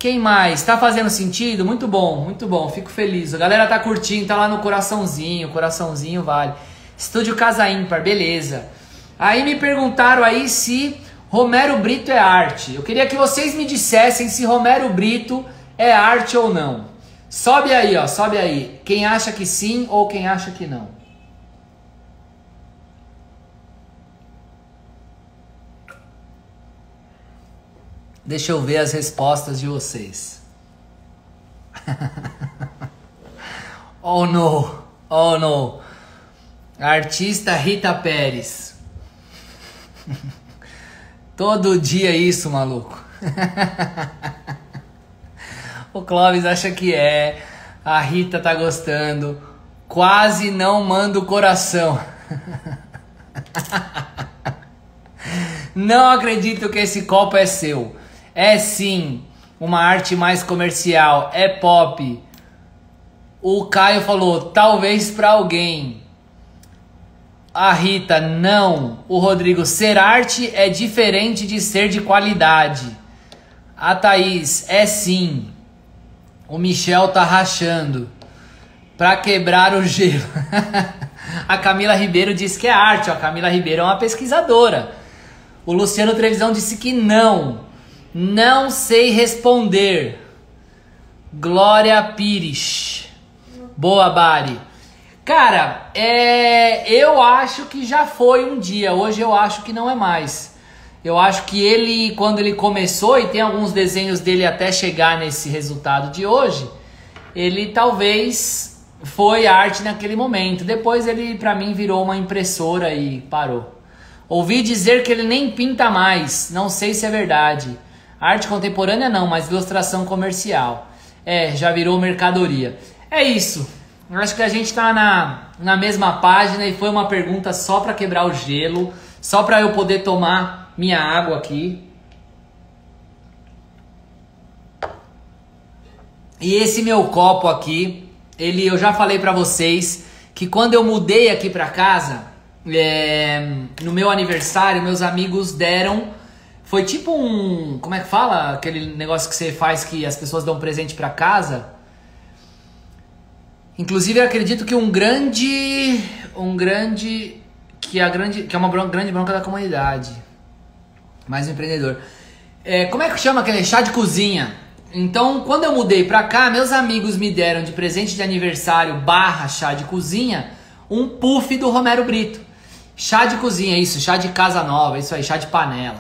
Quem mais? Tá fazendo sentido? Muito bom, muito bom. Fico feliz. A galera tá curtindo, tá lá no coraçãozinho, coraçãozinho vale. Estúdio Casa Ímpar, beleza. Aí me perguntaram aí se Romero Brito é arte. Eu queria que vocês me dissessem se Romero Brito é arte ou não. Sobe aí, ó, sobe aí. Quem acha que sim ou quem acha que não. Deixa eu ver as respostas de vocês. oh no, oh no. Artista Rita Pérez. Todo dia isso, maluco. o Clóvis acha que é. A Rita tá gostando. Quase não manda o coração. não acredito que esse copo é seu. É sim uma arte mais comercial, é pop. O Caio falou, talvez para alguém. A Rita, não. O Rodrigo, ser arte é diferente de ser de qualidade. A Thaís, é sim. O Michel tá rachando. Pra quebrar o gelo. a Camila Ribeiro disse que é arte. A Camila Ribeiro é uma pesquisadora. O Luciano Trevisão disse que não. Não sei responder. Glória Pires. Boa, Bari. Cara, é, eu acho que já foi um dia, hoje eu acho que não é mais. Eu acho que ele, quando ele começou, e tem alguns desenhos dele até chegar nesse resultado de hoje, ele talvez foi arte naquele momento. Depois ele, para mim, virou uma impressora e parou. Ouvi dizer que ele nem pinta mais, não sei se é verdade. Arte contemporânea não, mas ilustração comercial. É, já virou mercadoria. É isso. Eu acho que a gente está na, na mesma página e foi uma pergunta só para quebrar o gelo, só para eu poder tomar minha água aqui. E esse meu copo aqui, ele eu já falei para vocês que quando eu mudei aqui para casa, é, no meu aniversário, meus amigos deram foi tipo um, como é que fala, aquele negócio que você faz que as pessoas dão presente para casa. Inclusive, eu acredito que um grande. Um grande. Que, a grande, que é uma bronca, grande bronca da comunidade. Mais um empreendedor. É, como é que chama aquele chá de cozinha? Então, quando eu mudei pra cá, meus amigos me deram de presente de aniversário barra chá de cozinha um puff do Romero Brito. Chá de cozinha, isso, chá de casa nova, isso aí, chá de panela.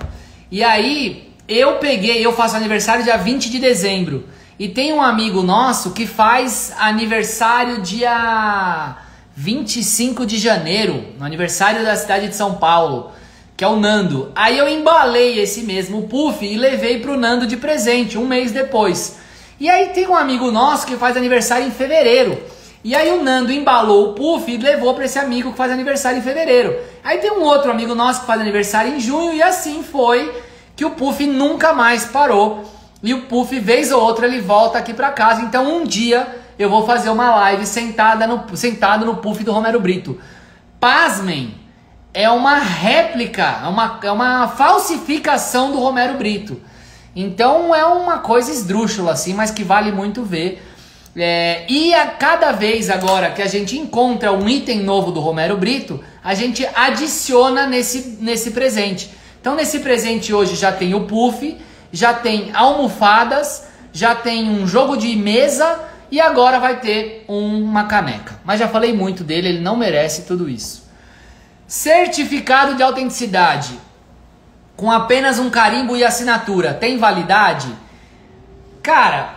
E aí, eu peguei, eu faço aniversário dia 20 de dezembro. E tem um amigo nosso que faz aniversário dia 25 de janeiro, no aniversário da cidade de São Paulo, que é o Nando. Aí eu embalei esse mesmo puff e levei pro Nando de presente, um mês depois. E aí tem um amigo nosso que faz aniversário em fevereiro. E aí o Nando embalou o puff e levou para esse amigo que faz aniversário em fevereiro. Aí tem um outro amigo nosso que faz aniversário em junho e assim foi que o puff nunca mais parou e o Puff, vez ou outra, ele volta aqui para casa. Então, um dia eu vou fazer uma live sentada no, sentado no Puff do Romero Brito. Pasmem, é uma réplica, é uma, é uma falsificação do Romero Brito. Então, é uma coisa esdrúxula, assim, mas que vale muito ver. É, e a cada vez agora que a gente encontra um item novo do Romero Brito, a gente adiciona nesse, nesse presente. Então, nesse presente hoje já tem o Puff já tem almofadas, já tem um jogo de mesa e agora vai ter uma caneca. Mas já falei muito dele, ele não merece tudo isso. Certificado de autenticidade com apenas um carimbo e assinatura tem validade? Cara,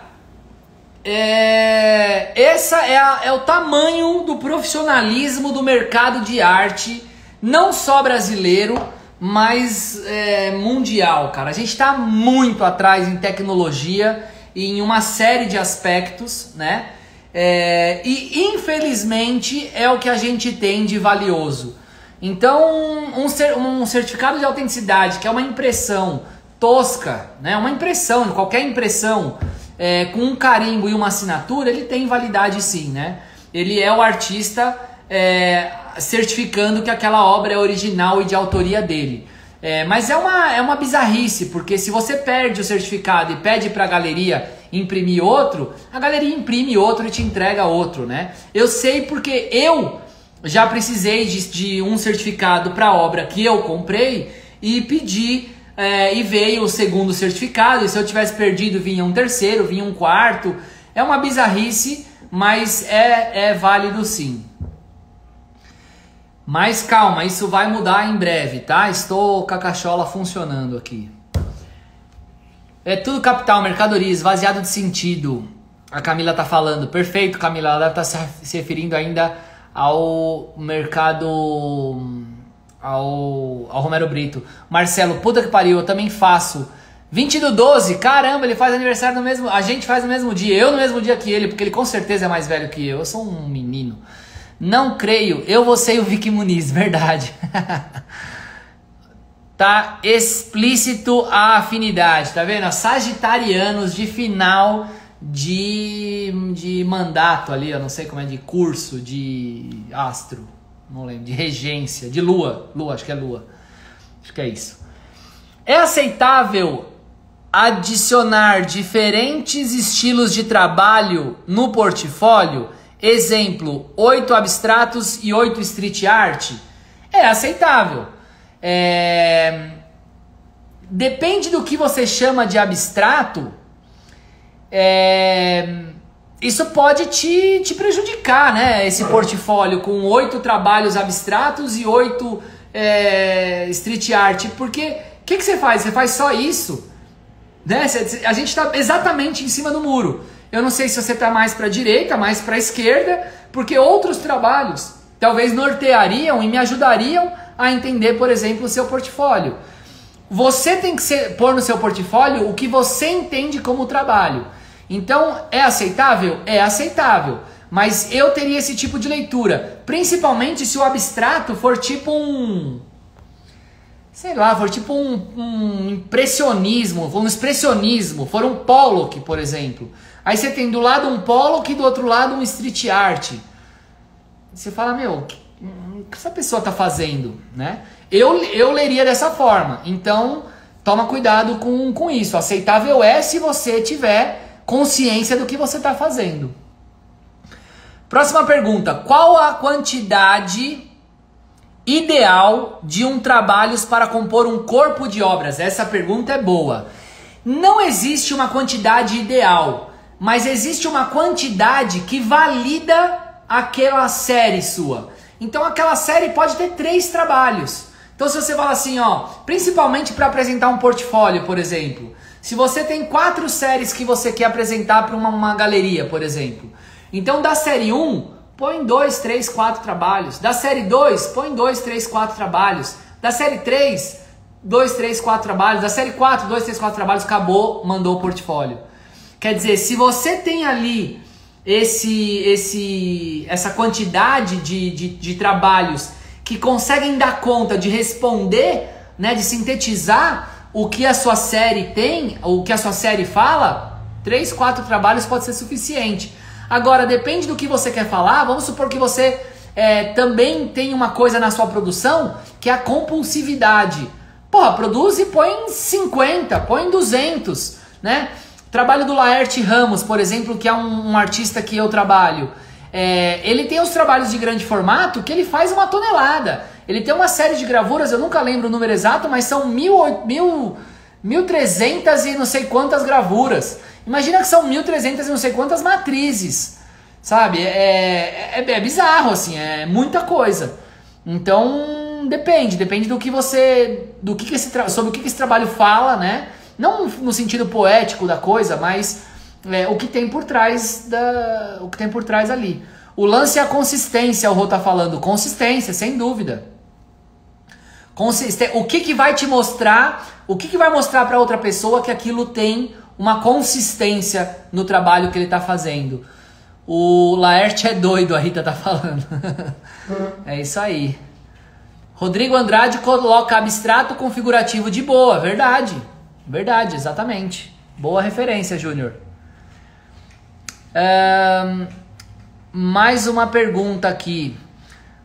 é, essa é, a, é o tamanho do profissionalismo do mercado de arte, não só brasileiro, mas é, mundial, cara. A gente está muito atrás em tecnologia e em uma série de aspectos, né? É, e infelizmente é o que a gente tem de valioso. Então, um, um certificado de autenticidade, que é uma impressão tosca, né? Uma impressão, qualquer impressão é, com um carimbo e uma assinatura, ele tem validade sim, né? Ele é o artista é, certificando que aquela obra é original e de autoria dele. É, mas é uma, é uma bizarrice, porque se você perde o certificado e pede para a galeria imprimir outro, a galeria imprime outro e te entrega outro, né? Eu sei porque eu já precisei de, de um certificado para obra que eu comprei e pedi é, e veio o segundo certificado, e se eu tivesse perdido vinha um terceiro, vinha um quarto. É uma bizarrice, mas é, é válido sim. Mas calma, isso vai mudar em breve, tá? Estou com a cachola funcionando aqui. É tudo capital, mercadoria, esvaziado de sentido. A Camila tá falando. Perfeito, Camila. Ela tá se referindo ainda ao mercado. Ao, ao Romero Brito. Marcelo, puta que pariu, eu também faço. 20 do 12, caramba, ele faz aniversário no mesmo. A gente faz no mesmo dia, eu no mesmo dia que ele, porque ele com certeza é mais velho que eu. Eu sou um menino. Não creio, eu vou ser o Vicky Muniz, verdade. tá explícito a afinidade, tá vendo? Sagitarianos de final de, de mandato ali, eu não sei como é, de curso, de astro, não lembro, de regência, de lua, lua, acho que é lua, acho que é isso. É aceitável adicionar diferentes estilos de trabalho no portfólio? Exemplo, oito abstratos e oito street art? É aceitável. É... Depende do que você chama de abstrato, é... isso pode te, te prejudicar, né? Esse portfólio com oito trabalhos abstratos e oito é... street art, porque o que, que você faz? Você faz só isso? Né? A gente está exatamente em cima do muro. Eu não sei se você está mais para a direita, mais para a esquerda, porque outros trabalhos talvez norteariam e me ajudariam a entender, por exemplo, o seu portfólio. Você tem que ser, pôr no seu portfólio o que você entende como trabalho. Então, é aceitável? É aceitável. Mas eu teria esse tipo de leitura. Principalmente se o abstrato for tipo um. Sei lá, for tipo um, um impressionismo, for um expressionismo, for um Pollock, por exemplo. Aí você tem do lado um Pollock e do outro lado um street art. Você fala, meu, o que essa pessoa está fazendo, né? Eu, eu leria dessa forma. Então, toma cuidado com, com isso. Aceitável é se você tiver consciência do que você está fazendo. Próxima pergunta: qual a quantidade ideal de um trabalhos para compor um corpo de obras? Essa pergunta é boa. Não existe uma quantidade ideal, mas existe uma quantidade que valida aquela série sua. Então aquela série pode ter três trabalhos. Então se você fala assim, ó, principalmente para apresentar um portfólio, por exemplo, se você tem quatro séries que você quer apresentar para uma, uma, galeria, por exemplo, então da série 1, põe dois, três, quatro trabalhos. Da série 2, põe dois, três, quatro trabalhos. Da série 3, dois, três, quatro trabalhos. Da série 4, dois, três, quatro trabalhos, acabou, mandou o portfólio. Quer dizer, se você tem ali esse, esse, essa quantidade de, de, de trabalhos que conseguem dar conta de responder, né, de sintetizar o que a sua série tem, o que a sua série fala, três, quatro trabalhos pode ser suficiente. Agora, depende do que você quer falar, vamos supor que você é, também tem uma coisa na sua produção que é a compulsividade. Porra, produz e põe 50, põe 200, né? Trabalho do Laerte Ramos, por exemplo, que é um, um artista que eu trabalho. É, ele tem os trabalhos de grande formato que ele faz uma tonelada. Ele tem uma série de gravuras, eu nunca lembro o número exato, mas são mil, mil, 1.300 e não sei quantas gravuras. Imagina que são 1.300 e não sei quantas matrizes. Sabe? É, é, é bizarro, assim, é muita coisa. Então, depende, depende do que você. do que, que esse sobre o que, que esse trabalho fala, né? Não no sentido poético da coisa, mas é, o que tem por trás da, o que tem por trás ali. O lance é a consistência, o Rô tá falando, consistência, sem dúvida. Consisten o que, que vai te mostrar, o que, que vai mostrar para outra pessoa que aquilo tem uma consistência no trabalho que ele está fazendo. O Laerte é doido, a Rita tá falando. é isso aí. Rodrigo Andrade coloca abstrato configurativo de boa, verdade. Verdade, exatamente. Boa referência, Júnior. Um, mais uma pergunta aqui.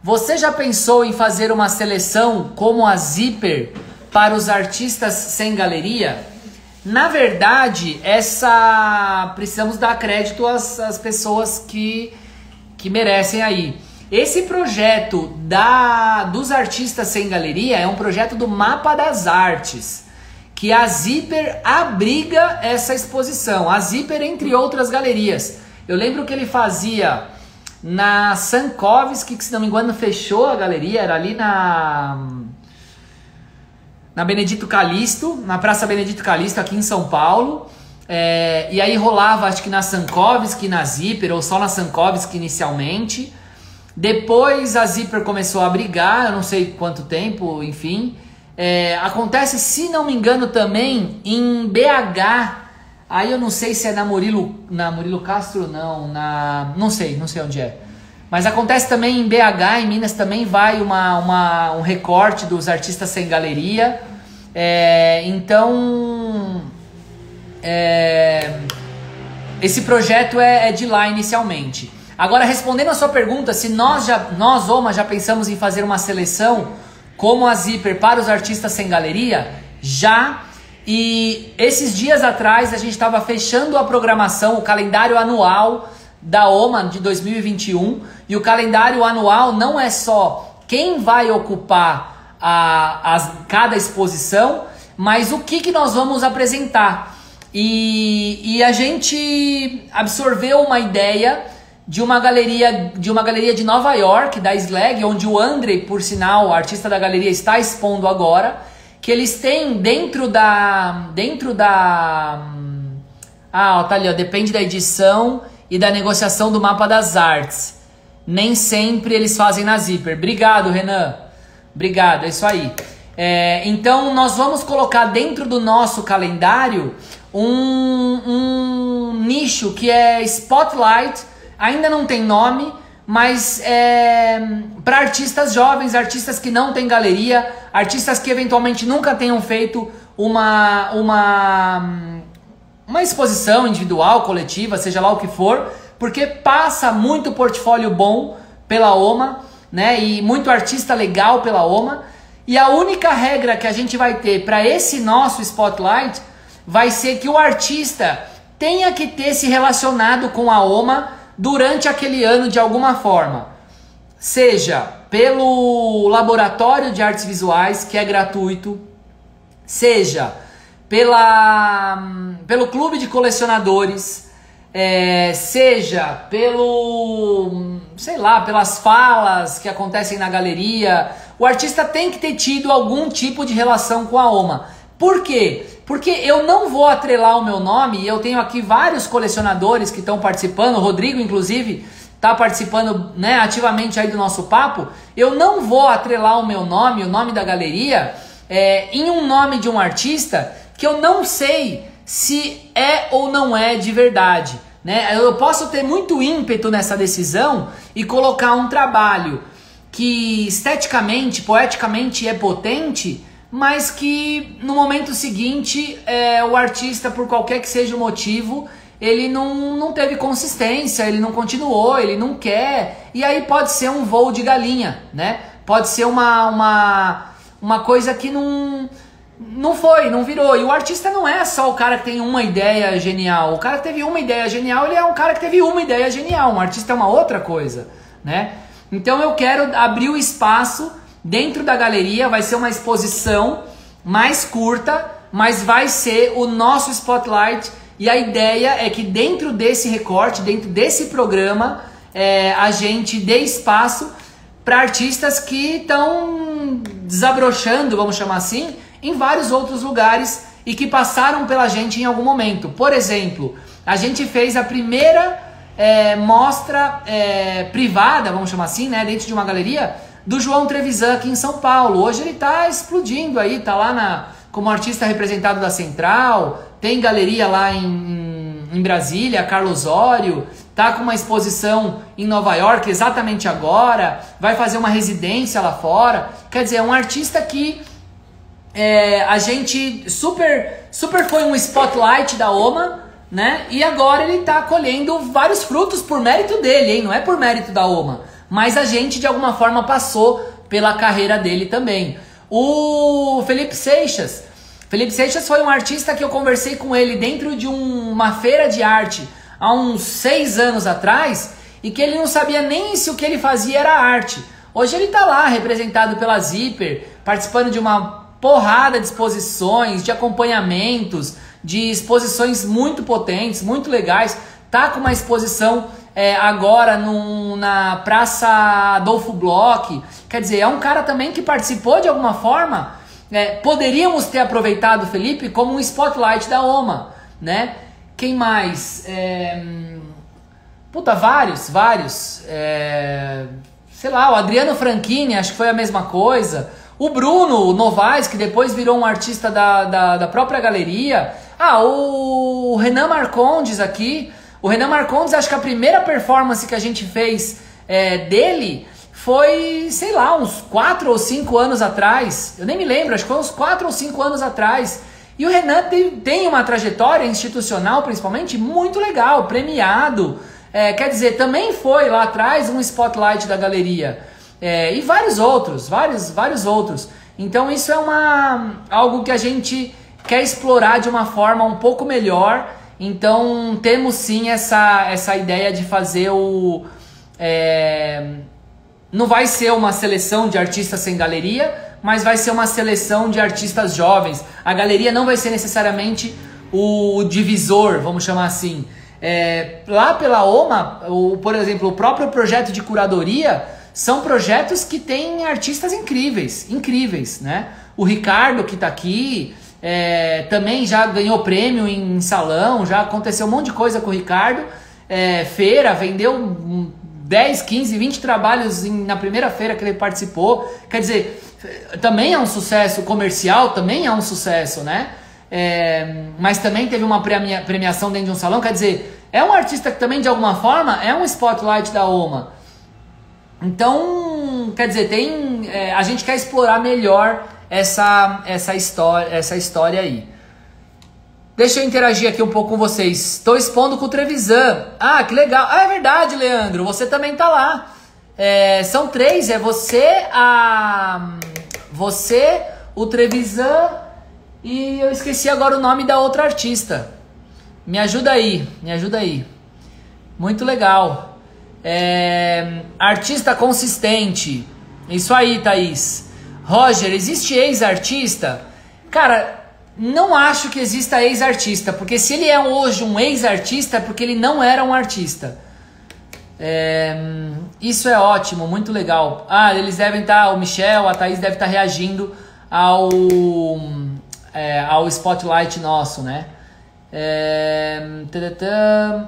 Você já pensou em fazer uma seleção como a Zipper para os artistas sem galeria? Na verdade, essa precisamos dar crédito às, às pessoas que, que merecem aí. Esse projeto da dos artistas sem galeria é um projeto do Mapa das Artes, que a Zipper abriga essa exposição. A Zipper, entre outras galerias. Eu lembro que ele fazia na Sankovski, que se não me engano fechou a galeria, era ali na na Benedito Calixto, na Praça Benedito Calixto, aqui em São Paulo. É, e aí rolava, acho que na Sankovski, na Zipper, ou só na Sankovski inicialmente. Depois a Zipper começou a brigar, eu não sei quanto tempo, enfim. É, acontece, se não me engano, também em BH. Aí eu não sei se é na Murilo, na Murilo Castro, não, na, não sei, não sei onde é. Mas acontece também em BH, em Minas também vai uma, uma um recorte dos artistas sem galeria. É, então, é, esse projeto é, é de lá inicialmente. Agora, respondendo a sua pergunta, se nós, já, nós, Oma, já pensamos em fazer uma seleção como a Zipper para os artistas sem galeria, já. E esses dias atrás a gente estava fechando a programação, o calendário anual da OMA de 2021. E o calendário anual não é só quem vai ocupar a, a cada exposição, mas o que, que nós vamos apresentar. E, e a gente absorveu uma ideia de uma galeria de uma galeria de Nova York, da Slag, onde o Andrei, por sinal, artista da galeria, está expondo agora, que eles têm dentro da dentro da ah, ó, tá ali, ó, depende da edição e da negociação do mapa das artes. Nem sempre eles fazem na Zipper. Obrigado, Renan. Obrigado, é isso aí. É, então nós vamos colocar dentro do nosso calendário um, um nicho que é Spotlight ainda não tem nome, mas é, para artistas jovens, artistas que não têm galeria, artistas que eventualmente nunca tenham feito uma, uma, uma exposição individual, coletiva, seja lá o que for, porque passa muito portfólio bom pela OMA, né? E muito artista legal pela OMA. E a única regra que a gente vai ter para esse nosso spotlight vai ser que o artista tenha que ter se relacionado com a OMA durante aquele ano de alguma forma. Seja pelo laboratório de artes visuais, que é gratuito, seja pela, pelo clube de colecionadores, é, seja pelo, sei lá, pelas falas que acontecem na galeria, o artista tem que ter tido algum tipo de relação com a OMA. Por quê? Porque eu não vou atrelar o meu nome, e eu tenho aqui vários colecionadores que estão participando, o Rodrigo, inclusive, está participando né, ativamente aí do nosso papo. Eu não vou atrelar o meu nome, o nome da galeria, é, em um nome de um artista que eu não sei se é ou não é de verdade. Né? Eu posso ter muito ímpeto nessa decisão e colocar um trabalho que esteticamente, poeticamente é potente mas que no momento seguinte é, o artista, por qualquer que seja o motivo, ele não, não teve consistência, ele não continuou, ele não quer, e aí pode ser um voo de galinha, né? Pode ser uma, uma, uma coisa que não, não foi, não virou. E o artista não é só o cara que tem uma ideia genial. O cara que teve uma ideia genial, ele é um cara que teve uma ideia genial. Um artista é uma outra coisa, né? Então eu quero abrir o espaço Dentro da galeria vai ser uma exposição mais curta, mas vai ser o nosso spotlight. E a ideia é que dentro desse recorte, dentro desse programa, é, a gente dê espaço para artistas que estão desabrochando, vamos chamar assim, em vários outros lugares e que passaram pela gente em algum momento. Por exemplo, a gente fez a primeira é, mostra é, privada, vamos chamar assim, né, dentro de uma galeria, do João Trevisan aqui em São Paulo. Hoje ele está explodindo aí, tá lá na, como artista representado da Central, tem galeria lá em, em Brasília, Carlos Ório, tá com uma exposição em Nova York exatamente agora, vai fazer uma residência lá fora. Quer dizer, é um artista que é, a gente super, super foi um spotlight da OMA, né? E agora ele está colhendo vários frutos por mérito dele, hein? Não é por mérito da OMA, mas a gente de alguma forma passou pela carreira dele também. O Felipe Seixas, Felipe Seixas foi um artista que eu conversei com ele dentro de um, uma feira de arte há uns seis anos atrás e que ele não sabia nem se o que ele fazia era arte. Hoje ele está lá representado pela Zipper, participando de uma porrada de exposições, de acompanhamentos, de exposições muito potentes, muito legais. Tá com uma exposição é, agora no, na Praça Adolfo Bloch. Quer dizer, é um cara também que participou de alguma forma. É, poderíamos ter aproveitado o Felipe como um spotlight da OMA, né? Quem mais? É... Puta, vários, vários. É... Sei lá, o Adriano Franchini, acho que foi a mesma coisa. O Bruno Novaes, que depois virou um artista da, da, da própria galeria. Ah, o Renan Marcondes aqui. O Renan Marcondes, acho que a primeira performance que a gente fez é, dele foi, sei lá, uns 4 ou 5 anos atrás. Eu nem me lembro, acho que foi uns 4 ou 5 anos atrás. E o Renan tem, tem uma trajetória institucional, principalmente, muito legal, premiado. É, quer dizer, também foi lá atrás um spotlight da galeria. É, e vários outros, vários, vários outros. Então isso é uma algo que a gente quer explorar de uma forma um pouco melhor. Então temos sim essa, essa ideia de fazer o. É, não vai ser uma seleção de artistas sem galeria, mas vai ser uma seleção de artistas jovens. A galeria não vai ser necessariamente o divisor, vamos chamar assim. É, lá pela OMA, o, por exemplo, o próprio projeto de curadoria são projetos que têm artistas incríveis, incríveis, né? O Ricardo que está aqui é, também já ganhou prêmio em salão, já aconteceu um monte de coisa com o Ricardo. É, feira, vendeu 10, 15, 20 trabalhos em, na primeira feira que ele participou. Quer dizer, também é um sucesso comercial, também é um sucesso, né? É, mas também teve uma premia, premiação dentro de um salão, quer dizer, é um artista que também de alguma forma é um spotlight da OMA. Então, quer dizer, tem, é, a gente quer explorar melhor essa, essa, história, essa história aí. Deixa eu interagir aqui um pouco com vocês. Estou expondo com o Trevisan. Ah, que legal. Ah, é verdade, Leandro. Você também tá lá. É, são três. É você, a você, o Trevisan e eu esqueci agora o nome da outra artista. Me ajuda aí, me ajuda aí. Muito legal. É, artista consistente. Isso aí, Thaís. Roger, existe ex-artista? Cara, não acho que exista ex-artista, porque se ele é hoje um ex-artista é porque ele não era um artista. É, isso é ótimo, muito legal. Ah, eles devem estar, tá, o Michel, a Thaís deve estar tá reagindo ao, é, ao spotlight nosso, né? É,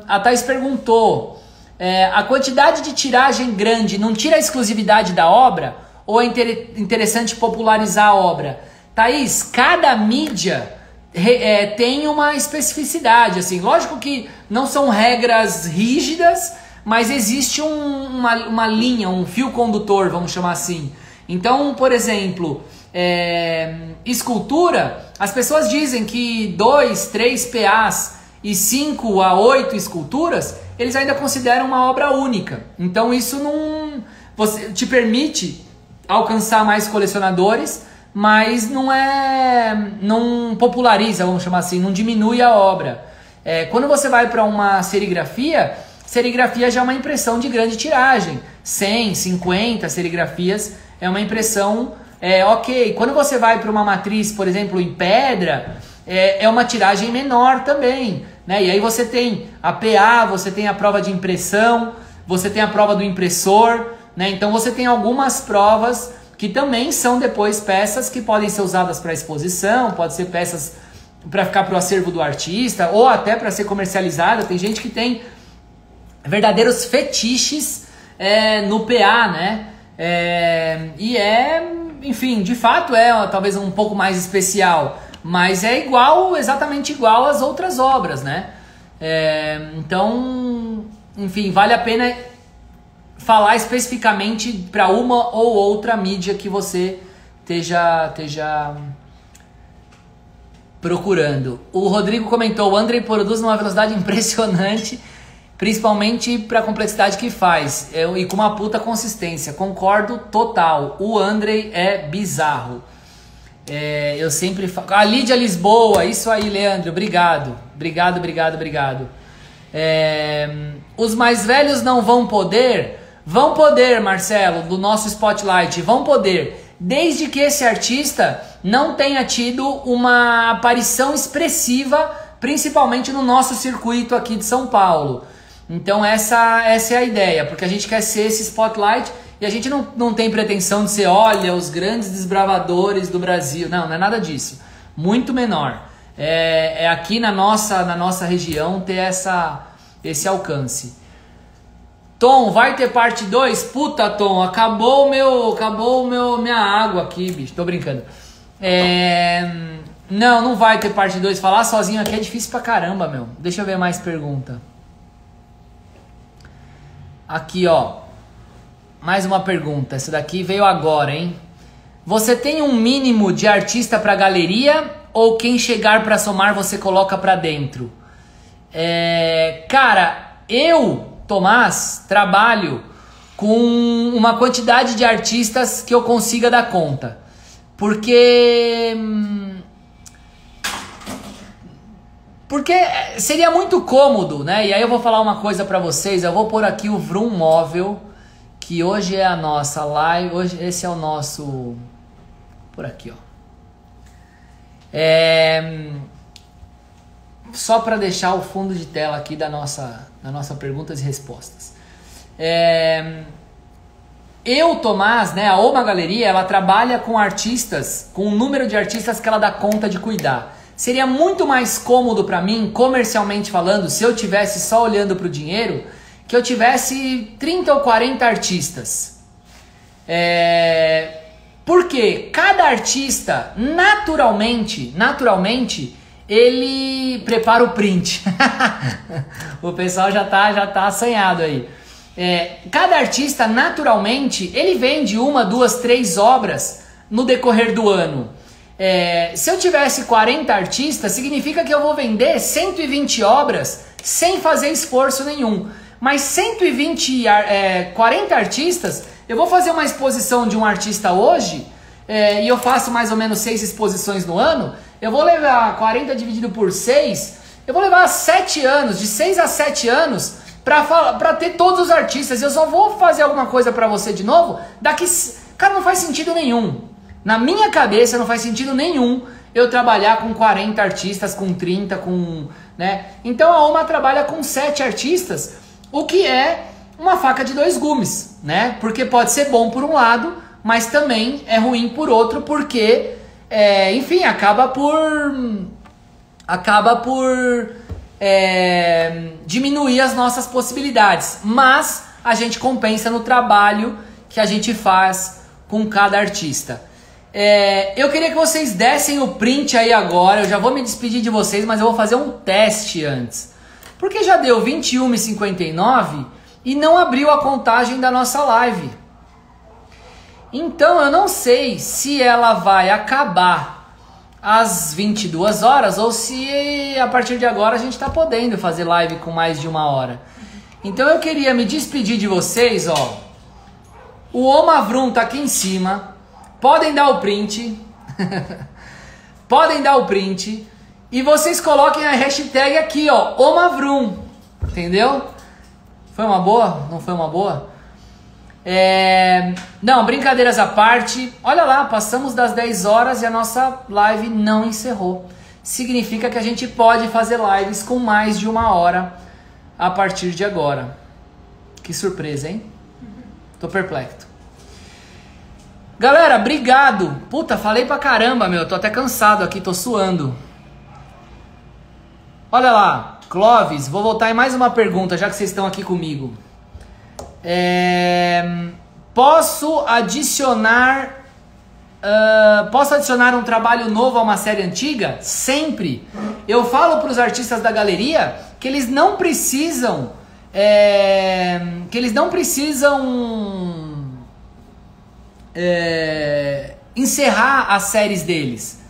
a Thaís perguntou: é, a quantidade de tiragem grande não tira a exclusividade da obra? Ou é inter interessante popularizar a obra? Thaís, cada mídia é, tem uma especificidade. Assim, lógico que não são regras rígidas mas existe um, uma, uma linha, um fio condutor, vamos chamar assim. Então, por exemplo, é, escultura, as pessoas dizem que 2, 3 PAs e 5 a 8 esculturas, eles ainda consideram uma obra única. Então isso não você, te permite alcançar mais colecionadores, mas não é não populariza, vamos chamar assim, não diminui a obra. É, quando você vai para uma serigrafia, Serigrafia já é uma impressão de grande tiragem. 100, 50 serigrafias é uma impressão é, ok. Quando você vai para uma matriz, por exemplo, em pedra, é, é uma tiragem menor também. Né? E aí você tem a PA, você tem a prova de impressão, você tem a prova do impressor. Né? Então você tem algumas provas que também são depois peças que podem ser usadas para exposição, pode ser peças para ficar pro acervo do artista ou até para ser comercializada. Tem gente que tem verdadeiros fetiches é, no PA, né? É, e é, enfim, de fato é talvez um pouco mais especial, mas é igual, exatamente igual às outras obras, né? É, então, enfim, vale a pena falar especificamente para uma ou outra mídia que você esteja, esteja procurando. O Rodrigo comentou: o André produz numa velocidade impressionante, principalmente para a complexidade que faz é, e com uma puta consistência. Concordo total. O André é bizarro. É, eu sempre falo. A Lídia Lisboa, isso aí, Leandro, obrigado. Obrigado, obrigado, obrigado. É, os mais velhos não vão poder? Vão poder, Marcelo, do nosso spotlight, vão poder desde que esse artista não tenha tido uma aparição expressiva, principalmente no nosso circuito aqui de São Paulo. Então essa, essa é a ideia, porque a gente quer ser esse spotlight e a gente não, não tem pretensão de ser, olha, os grandes desbravadores do Brasil. Não, não é nada disso. Muito menor. É, é aqui na nossa, na nossa região ter essa, esse alcance. Tom, vai ter parte 2? Puta, Tom, acabou meu, acabou meu minha água aqui, bicho. Tô brincando. É... Não, não vai ter parte 2. Falar sozinho aqui é difícil pra caramba, meu. Deixa eu ver mais pergunta. Aqui, ó. Mais uma pergunta. Essa daqui veio agora, hein? Você tem um mínimo de artista pra galeria ou quem chegar para somar você coloca pra dentro? É... Cara, eu Tomás, trabalho com uma quantidade de artistas que eu consiga dar conta. Porque. Hum, porque seria muito cômodo, né? E aí eu vou falar uma coisa para vocês. Eu vou pôr aqui o Vroom Móvel, que hoje é a nossa live. Hoje esse é o nosso. Por aqui, ó. É, só para deixar o fundo de tela aqui da nossa, da nossa perguntas e respostas. É, eu, Tomás, né, a Oma Galeria, ela trabalha com artistas, com um número de artistas que ela dá conta de cuidar. Seria muito mais cômodo para mim, comercialmente falando, se eu tivesse só olhando para o dinheiro, que eu tivesse 30 ou 40 artistas. É... Porque cada artista, naturalmente, naturalmente, ele prepara o print. o pessoal já tá, já tá assanhado aí. É, cada artista, naturalmente, ele vende uma, duas, três obras no decorrer do ano. É, se eu tivesse 40 artistas, significa que eu vou vender 120 obras sem fazer esforço nenhum. Mas 120, é, 40 artistas, eu vou fazer uma exposição de um artista hoje, é, e eu faço mais ou menos seis exposições no ano, eu vou levar 40 dividido por 6, eu vou levar 7 anos, de 6 a 7 anos, para ter todos os artistas. Eu só vou fazer alguma coisa para você de novo daqui. Cara, não faz sentido nenhum. Na minha cabeça não faz sentido nenhum eu trabalhar com 40 artistas, com 30, com. Né? Então a OMA trabalha com 7 artistas, o que é uma faca de dois gumes, né? Porque pode ser bom por um lado, mas também é ruim por outro, porque é, enfim, acaba por acaba por é, diminuir as nossas possibilidades, mas a gente compensa no trabalho que a gente faz com cada artista. É, eu queria que vocês dessem o print aí agora. Eu já vou me despedir de vocês, mas eu vou fazer um teste antes. Porque já deu 21h59 e não abriu a contagem da nossa live. Então eu não sei se ela vai acabar às 22 horas ou se a partir de agora a gente está podendo fazer live com mais de uma hora. Então eu queria me despedir de vocês, ó. O Omavrum tá aqui em cima. Podem dar o print. Podem dar o print. E vocês coloquem a hashtag aqui, ó. Omavrum. Entendeu? Foi uma boa? Não foi uma boa? É... Não, brincadeiras à parte. Olha lá, passamos das 10 horas e a nossa live não encerrou. Significa que a gente pode fazer lives com mais de uma hora a partir de agora. Que surpresa, hein? Tô perplexo. Galera, obrigado. Puta, falei pra caramba, meu. Tô até cansado aqui, tô suando. Olha lá, Clóvis, vou voltar em mais uma pergunta, já que vocês estão aqui comigo. É, posso adicionar. Uh, posso adicionar um trabalho novo a uma série antiga? Sempre. Eu falo para os artistas da galeria que eles não precisam. É, que eles não precisam. É, encerrar as séries deles.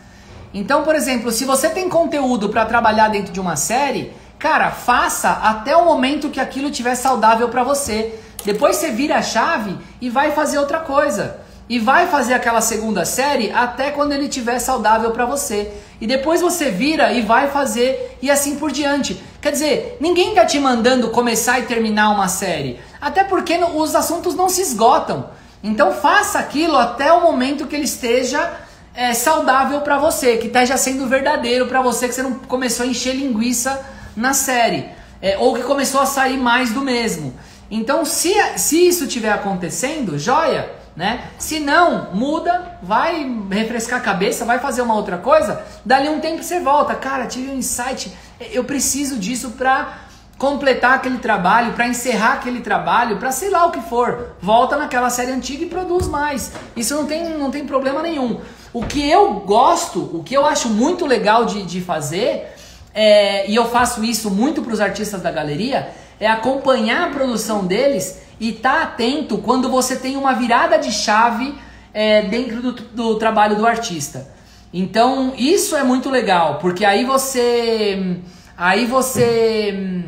Então, por exemplo, se você tem conteúdo para trabalhar dentro de uma série, cara, faça até o momento que aquilo estiver saudável para você. Depois você vira a chave e vai fazer outra coisa. E vai fazer aquela segunda série até quando ele estiver saudável para você. E depois você vira e vai fazer e assim por diante. Quer dizer, ninguém tá te mandando começar e terminar uma série. Até porque os assuntos não se esgotam. Então faça aquilo até o momento que ele esteja é, saudável para você, que esteja sendo verdadeiro para você, que você não começou a encher linguiça na série. É, ou que começou a sair mais do mesmo. Então, se, se isso estiver acontecendo, joia, né? Se não, muda, vai refrescar a cabeça, vai fazer uma outra coisa, dali um tempo você volta. Cara, tive um insight, eu preciso disso para completar aquele trabalho, para encerrar aquele trabalho, para sei lá o que for. Volta naquela série antiga e produz mais. Isso não tem, não tem problema nenhum. O que eu gosto, o que eu acho muito legal de, de fazer, é, e eu faço isso muito para os artistas da galeria, é acompanhar a produção deles e estar tá atento quando você tem uma virada de chave é, dentro do, do trabalho do artista. Então isso é muito legal, porque aí você, aí você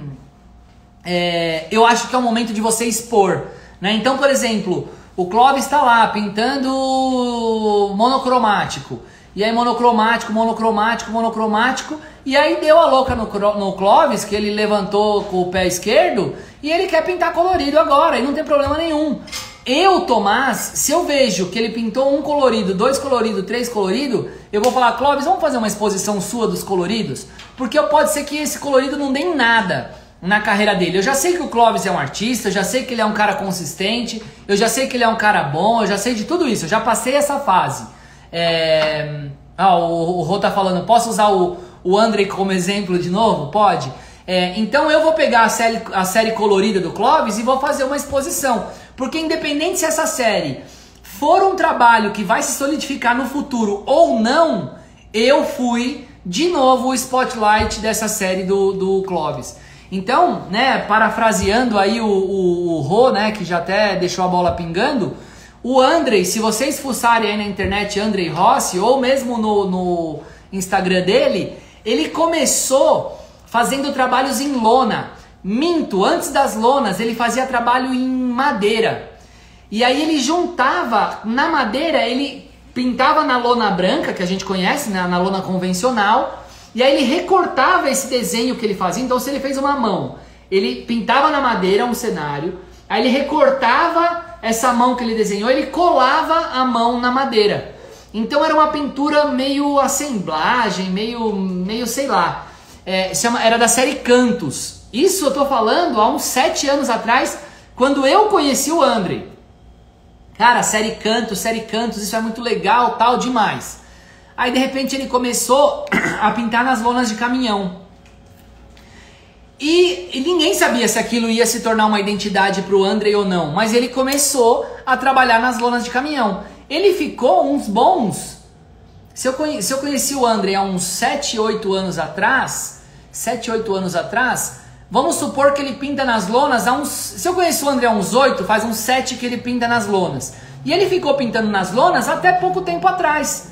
é, eu acho que é o momento de você expor. Né? Então, por exemplo, o Clóvis está lá pintando monocromático. E aí monocromático, monocromático, monocromático. E aí deu a louca no, no Clóvis, que ele levantou com o pé esquerdo, e ele quer pintar colorido agora, e não tem problema nenhum. Eu, Tomás, se eu vejo que ele pintou um colorido, dois colorido, três colorido, eu vou falar, Clóvis, vamos fazer uma exposição sua dos coloridos? Porque pode ser que esse colorido não dê em nada na carreira dele. Eu já sei que o Clóvis é um artista, eu já sei que ele é um cara consistente, eu já sei que ele é um cara bom, eu já sei de tudo isso, eu já passei essa fase. É... Ah, o, o Rô tá falando, posso usar o, o André como exemplo de novo? Pode. É, então eu vou pegar a série, a série colorida do Clóvis e vou fazer uma exposição. Porque independente se essa série for um trabalho que vai se solidificar no futuro ou não, eu fui de novo o spotlight dessa série do, do Clóvis. Então, né, parafraseando aí o, o, o Rô, né, que já até deixou a bola pingando, o Andrei, se vocês fuçarem aí na internet Andrei Rossi, ou mesmo no, no Instagram dele, ele começou fazendo trabalhos em lona. Minto, antes das lonas ele fazia trabalho em madeira. E aí ele juntava na madeira, ele pintava na lona branca, que a gente conhece, né, na lona convencional, e aí ele recortava esse desenho que ele fazia. Então, se ele fez uma mão, ele pintava na madeira um cenário, aí ele recortava essa mão que ele desenhou, ele colava a mão na madeira. Então era uma pintura meio assemblagem, meio, meio sei lá. É, chama, era da série Cantos. Isso eu tô falando há uns sete anos atrás, quando eu conheci o André. Cara, série Cantos, série Cantos, isso é muito legal, tal, demais. Aí de repente ele começou a pintar nas lonas de caminhão. E, e, ninguém sabia se aquilo ia se tornar uma identidade para o André ou não, mas ele começou a trabalhar nas lonas de caminhão. Ele ficou uns bons. Se eu, conheci, se eu conheci o André há uns 7, 8 anos atrás, 7, 8 anos atrás, vamos supor que ele pinta nas lonas há uns. Se eu conheci o André há uns 8, faz uns 7 que ele pinta nas lonas. E ele ficou pintando nas lonas até pouco tempo atrás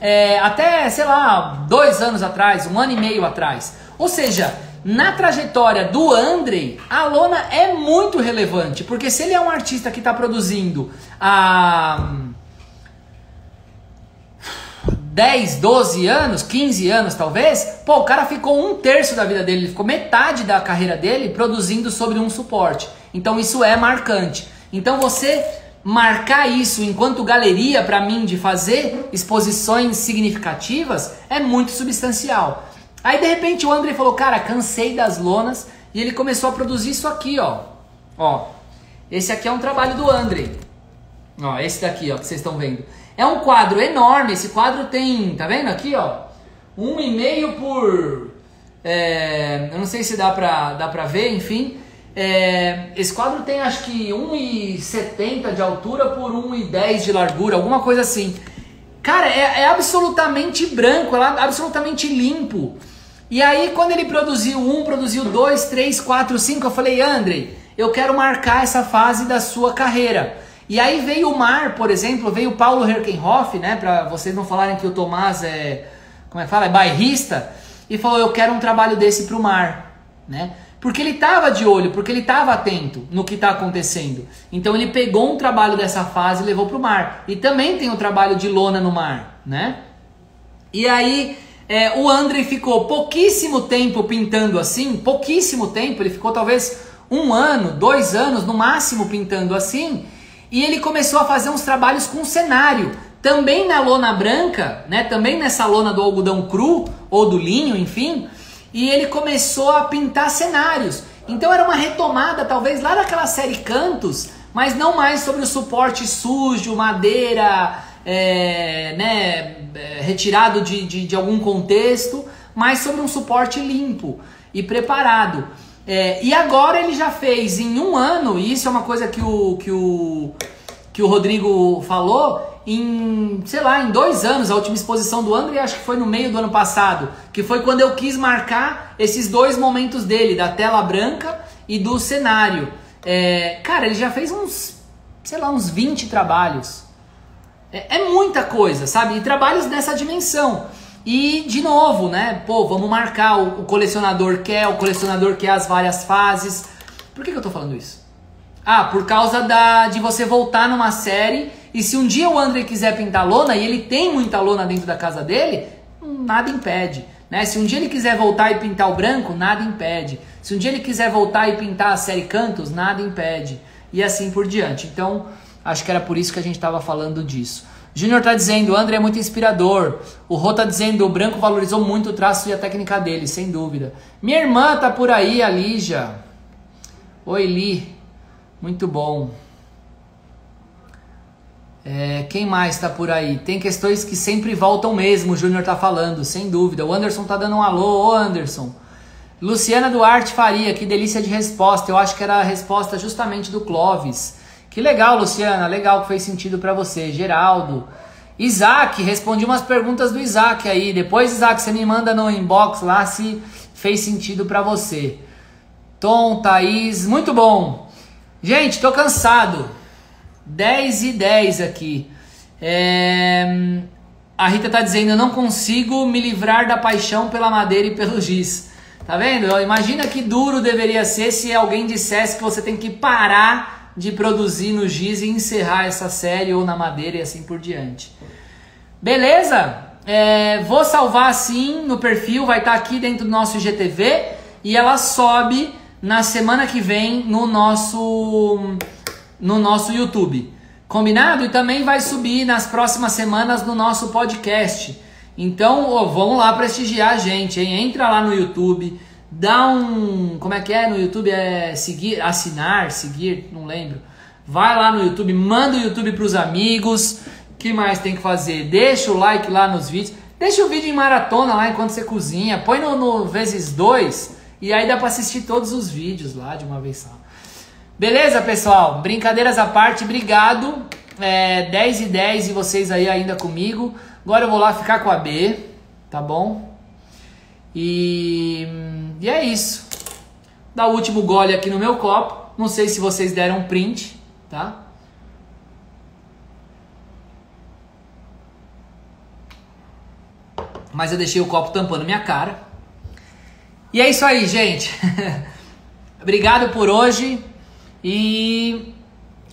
é, até, sei lá, dois anos atrás, um ano e meio atrás. Ou seja, na trajetória do Andrei, a lona é muito relevante, porque se ele é um artista que está produzindo há 10, 12 anos, 15 anos talvez, pô, o cara ficou um terço da vida dele, ficou metade da carreira dele produzindo sobre um suporte. Então isso é marcante. Então você marcar isso enquanto galeria para mim de fazer exposições significativas é muito substancial. Aí de repente o André falou: "Cara, cansei das lonas" e ele começou a produzir isso aqui, ó. Ó. Esse aqui é um trabalho do André. Ó, esse daqui, ó, que vocês estão vendo. É um quadro enorme, esse quadro tem, tá vendo aqui, ó? Um e meio por É, eu não sei se dá pra, dá pra ver, enfim. É, esse quadro tem acho que 1,70 de altura por 1,10 de largura, alguma coisa assim. Cara, é, é absolutamente branco, é absolutamente limpo. E aí, quando ele produziu um, produziu dois, três, quatro, cinco, eu falei, Andrei, eu quero marcar essa fase da sua carreira. E aí veio o Mar, por exemplo, veio o Paulo Herkenhoff, né? Pra vocês não falarem que o Tomás é. Como é que fala? É bairrista. E falou: Eu quero um trabalho desse pro Mar, né? Porque ele estava de olho, porque ele estava atento no que está acontecendo. Então ele pegou um trabalho dessa fase e levou para o mar. E também tem o trabalho de lona no mar, né? E aí é, o André ficou pouquíssimo tempo pintando assim, pouquíssimo tempo. Ele ficou talvez um ano, dois anos no máximo pintando assim. E ele começou a fazer uns trabalhos com cenário. Também na lona branca, né? Também nessa lona do algodão cru ou do linho, enfim e ele começou a pintar cenários. Então era uma retomada, talvez, lá daquela série Cantos, mas não mais sobre o suporte sujo, madeira, é, né, é, retirado de, de, de, algum contexto, mas sobre um suporte limpo e preparado. É, e agora ele já fez em um ano, e isso é uma coisa que o, que o, que o Rodrigo falou, em, sei lá, em dois anos, a última exposição do André, acho que foi no meio do ano passado, que foi quando eu quis marcar esses dois momentos dele, da tela branca e do cenário. É, cara, ele já fez uns, sei lá, uns 20 trabalhos. É, é muita coisa, sabe? E trabalhos dessa dimensão. E, de novo, né? Pô, vamos marcar o, o colecionador quer, o colecionador quer as várias fases. Por que, que eu tô falando isso? Ah, por causa da, de você voltar numa série e se um dia o André quiser pintar lona e ele tem muita lona dentro da casa dele, nada impede. Né? Se um dia ele quiser voltar e pintar o branco, nada impede. Se um dia ele quiser voltar e pintar a série Cantos, nada impede. E assim por diante. Então, acho que era por isso que a gente estava falando disso. Júnior está dizendo, o André é muito inspirador. O Rô está dizendo, o branco valorizou muito o traço e a técnica dele, sem dúvida. Minha irmã tá por aí, a Lígia. Oi, Li. Muito bom. É, quem mais está por aí? Tem questões que sempre voltam mesmo, o Júnior tá falando, sem dúvida. O Anderson tá dando um alô, ô Anderson. Luciana Duarte Faria, que delícia de resposta. Eu acho que era a resposta justamente do Clóvis. Que legal, Luciana, legal que fez sentido para você. Geraldo. Isaac, respondi umas perguntas do Isaac aí. Depois, Isaac, você me manda no inbox lá se fez sentido para você. Tom, Thaís, muito bom. Gente, tô cansado. 10 e 10 aqui. É... A Rita tá dizendo: Eu não consigo me livrar da paixão pela madeira e pelo giz. Tá vendo? Imagina que duro deveria ser se alguém dissesse que você tem que parar de produzir no giz e encerrar essa série ou na madeira e assim por diante. Beleza? É, vou salvar assim no perfil, vai estar tá aqui dentro do nosso IGTV e ela sobe na semana que vem no nosso no nosso YouTube. Combinado? E também vai subir nas próximas semanas no nosso podcast. Então, ó, vamos lá prestigiar a gente, hein? Entra lá no YouTube, dá um. Como é que é no YouTube? É seguir, assinar, seguir, não lembro. Vai lá no YouTube, manda o YouTube para os amigos. que mais tem que fazer? Deixa o like lá nos vídeos. Deixa o vídeo em maratona lá enquanto você cozinha. Põe no, no vezes dois e aí dá para assistir todos os vídeos lá de uma vez só. Beleza, pessoal? Brincadeiras à parte, obrigado. É, 10 e 10 e vocês aí ainda comigo. Agora eu vou lá ficar com a B, tá bom? E, e é isso. Dá o último gole aqui no meu copo. Não sei se vocês deram print, tá? Mas eu deixei o copo tampando minha cara. E é isso aí, gente. Obrigado por hoje. E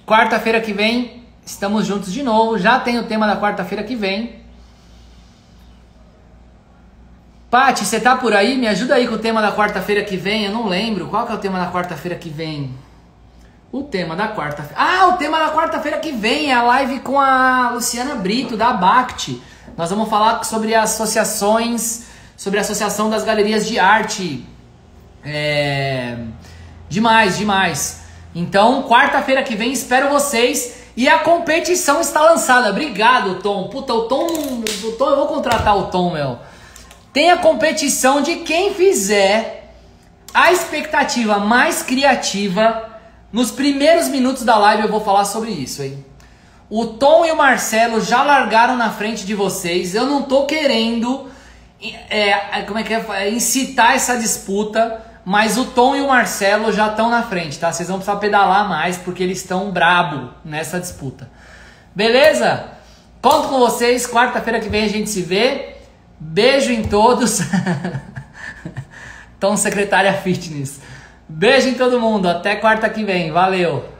quarta-feira que vem estamos juntos de novo. Já tem o tema da quarta-feira que vem. Pati, você tá por aí? Me ajuda aí com o tema da quarta-feira que vem. Eu não lembro. Qual que é o tema da quarta-feira que vem? O tema da quarta-feira. Ah, o tema da quarta-feira que vem é a live com a Luciana Brito, da Bact. Nós vamos falar sobre associações, sobre a Associação das Galerias de Arte. É... Demais, demais. Então, quarta-feira que vem, espero vocês. E a competição está lançada. Obrigado, Tom. Puta, o Tom. O Tom eu vou contratar o Tom, meu. Tem a competição de quem fizer a expectativa mais criativa. Nos primeiros minutos da live eu vou falar sobre isso, hein? O Tom e o Marcelo já largaram na frente de vocês. Eu não tô querendo é, como é que é, incitar essa disputa, mas o Tom e o Marcelo já estão na frente, tá? Vocês vão precisar pedalar mais porque eles estão brabo nessa disputa. Beleza? Conto com vocês. Quarta-feira que vem a gente se vê. Beijo em todos. Tom Secretária Fitness. Beijo em todo mundo. Até quarta que vem. Valeu.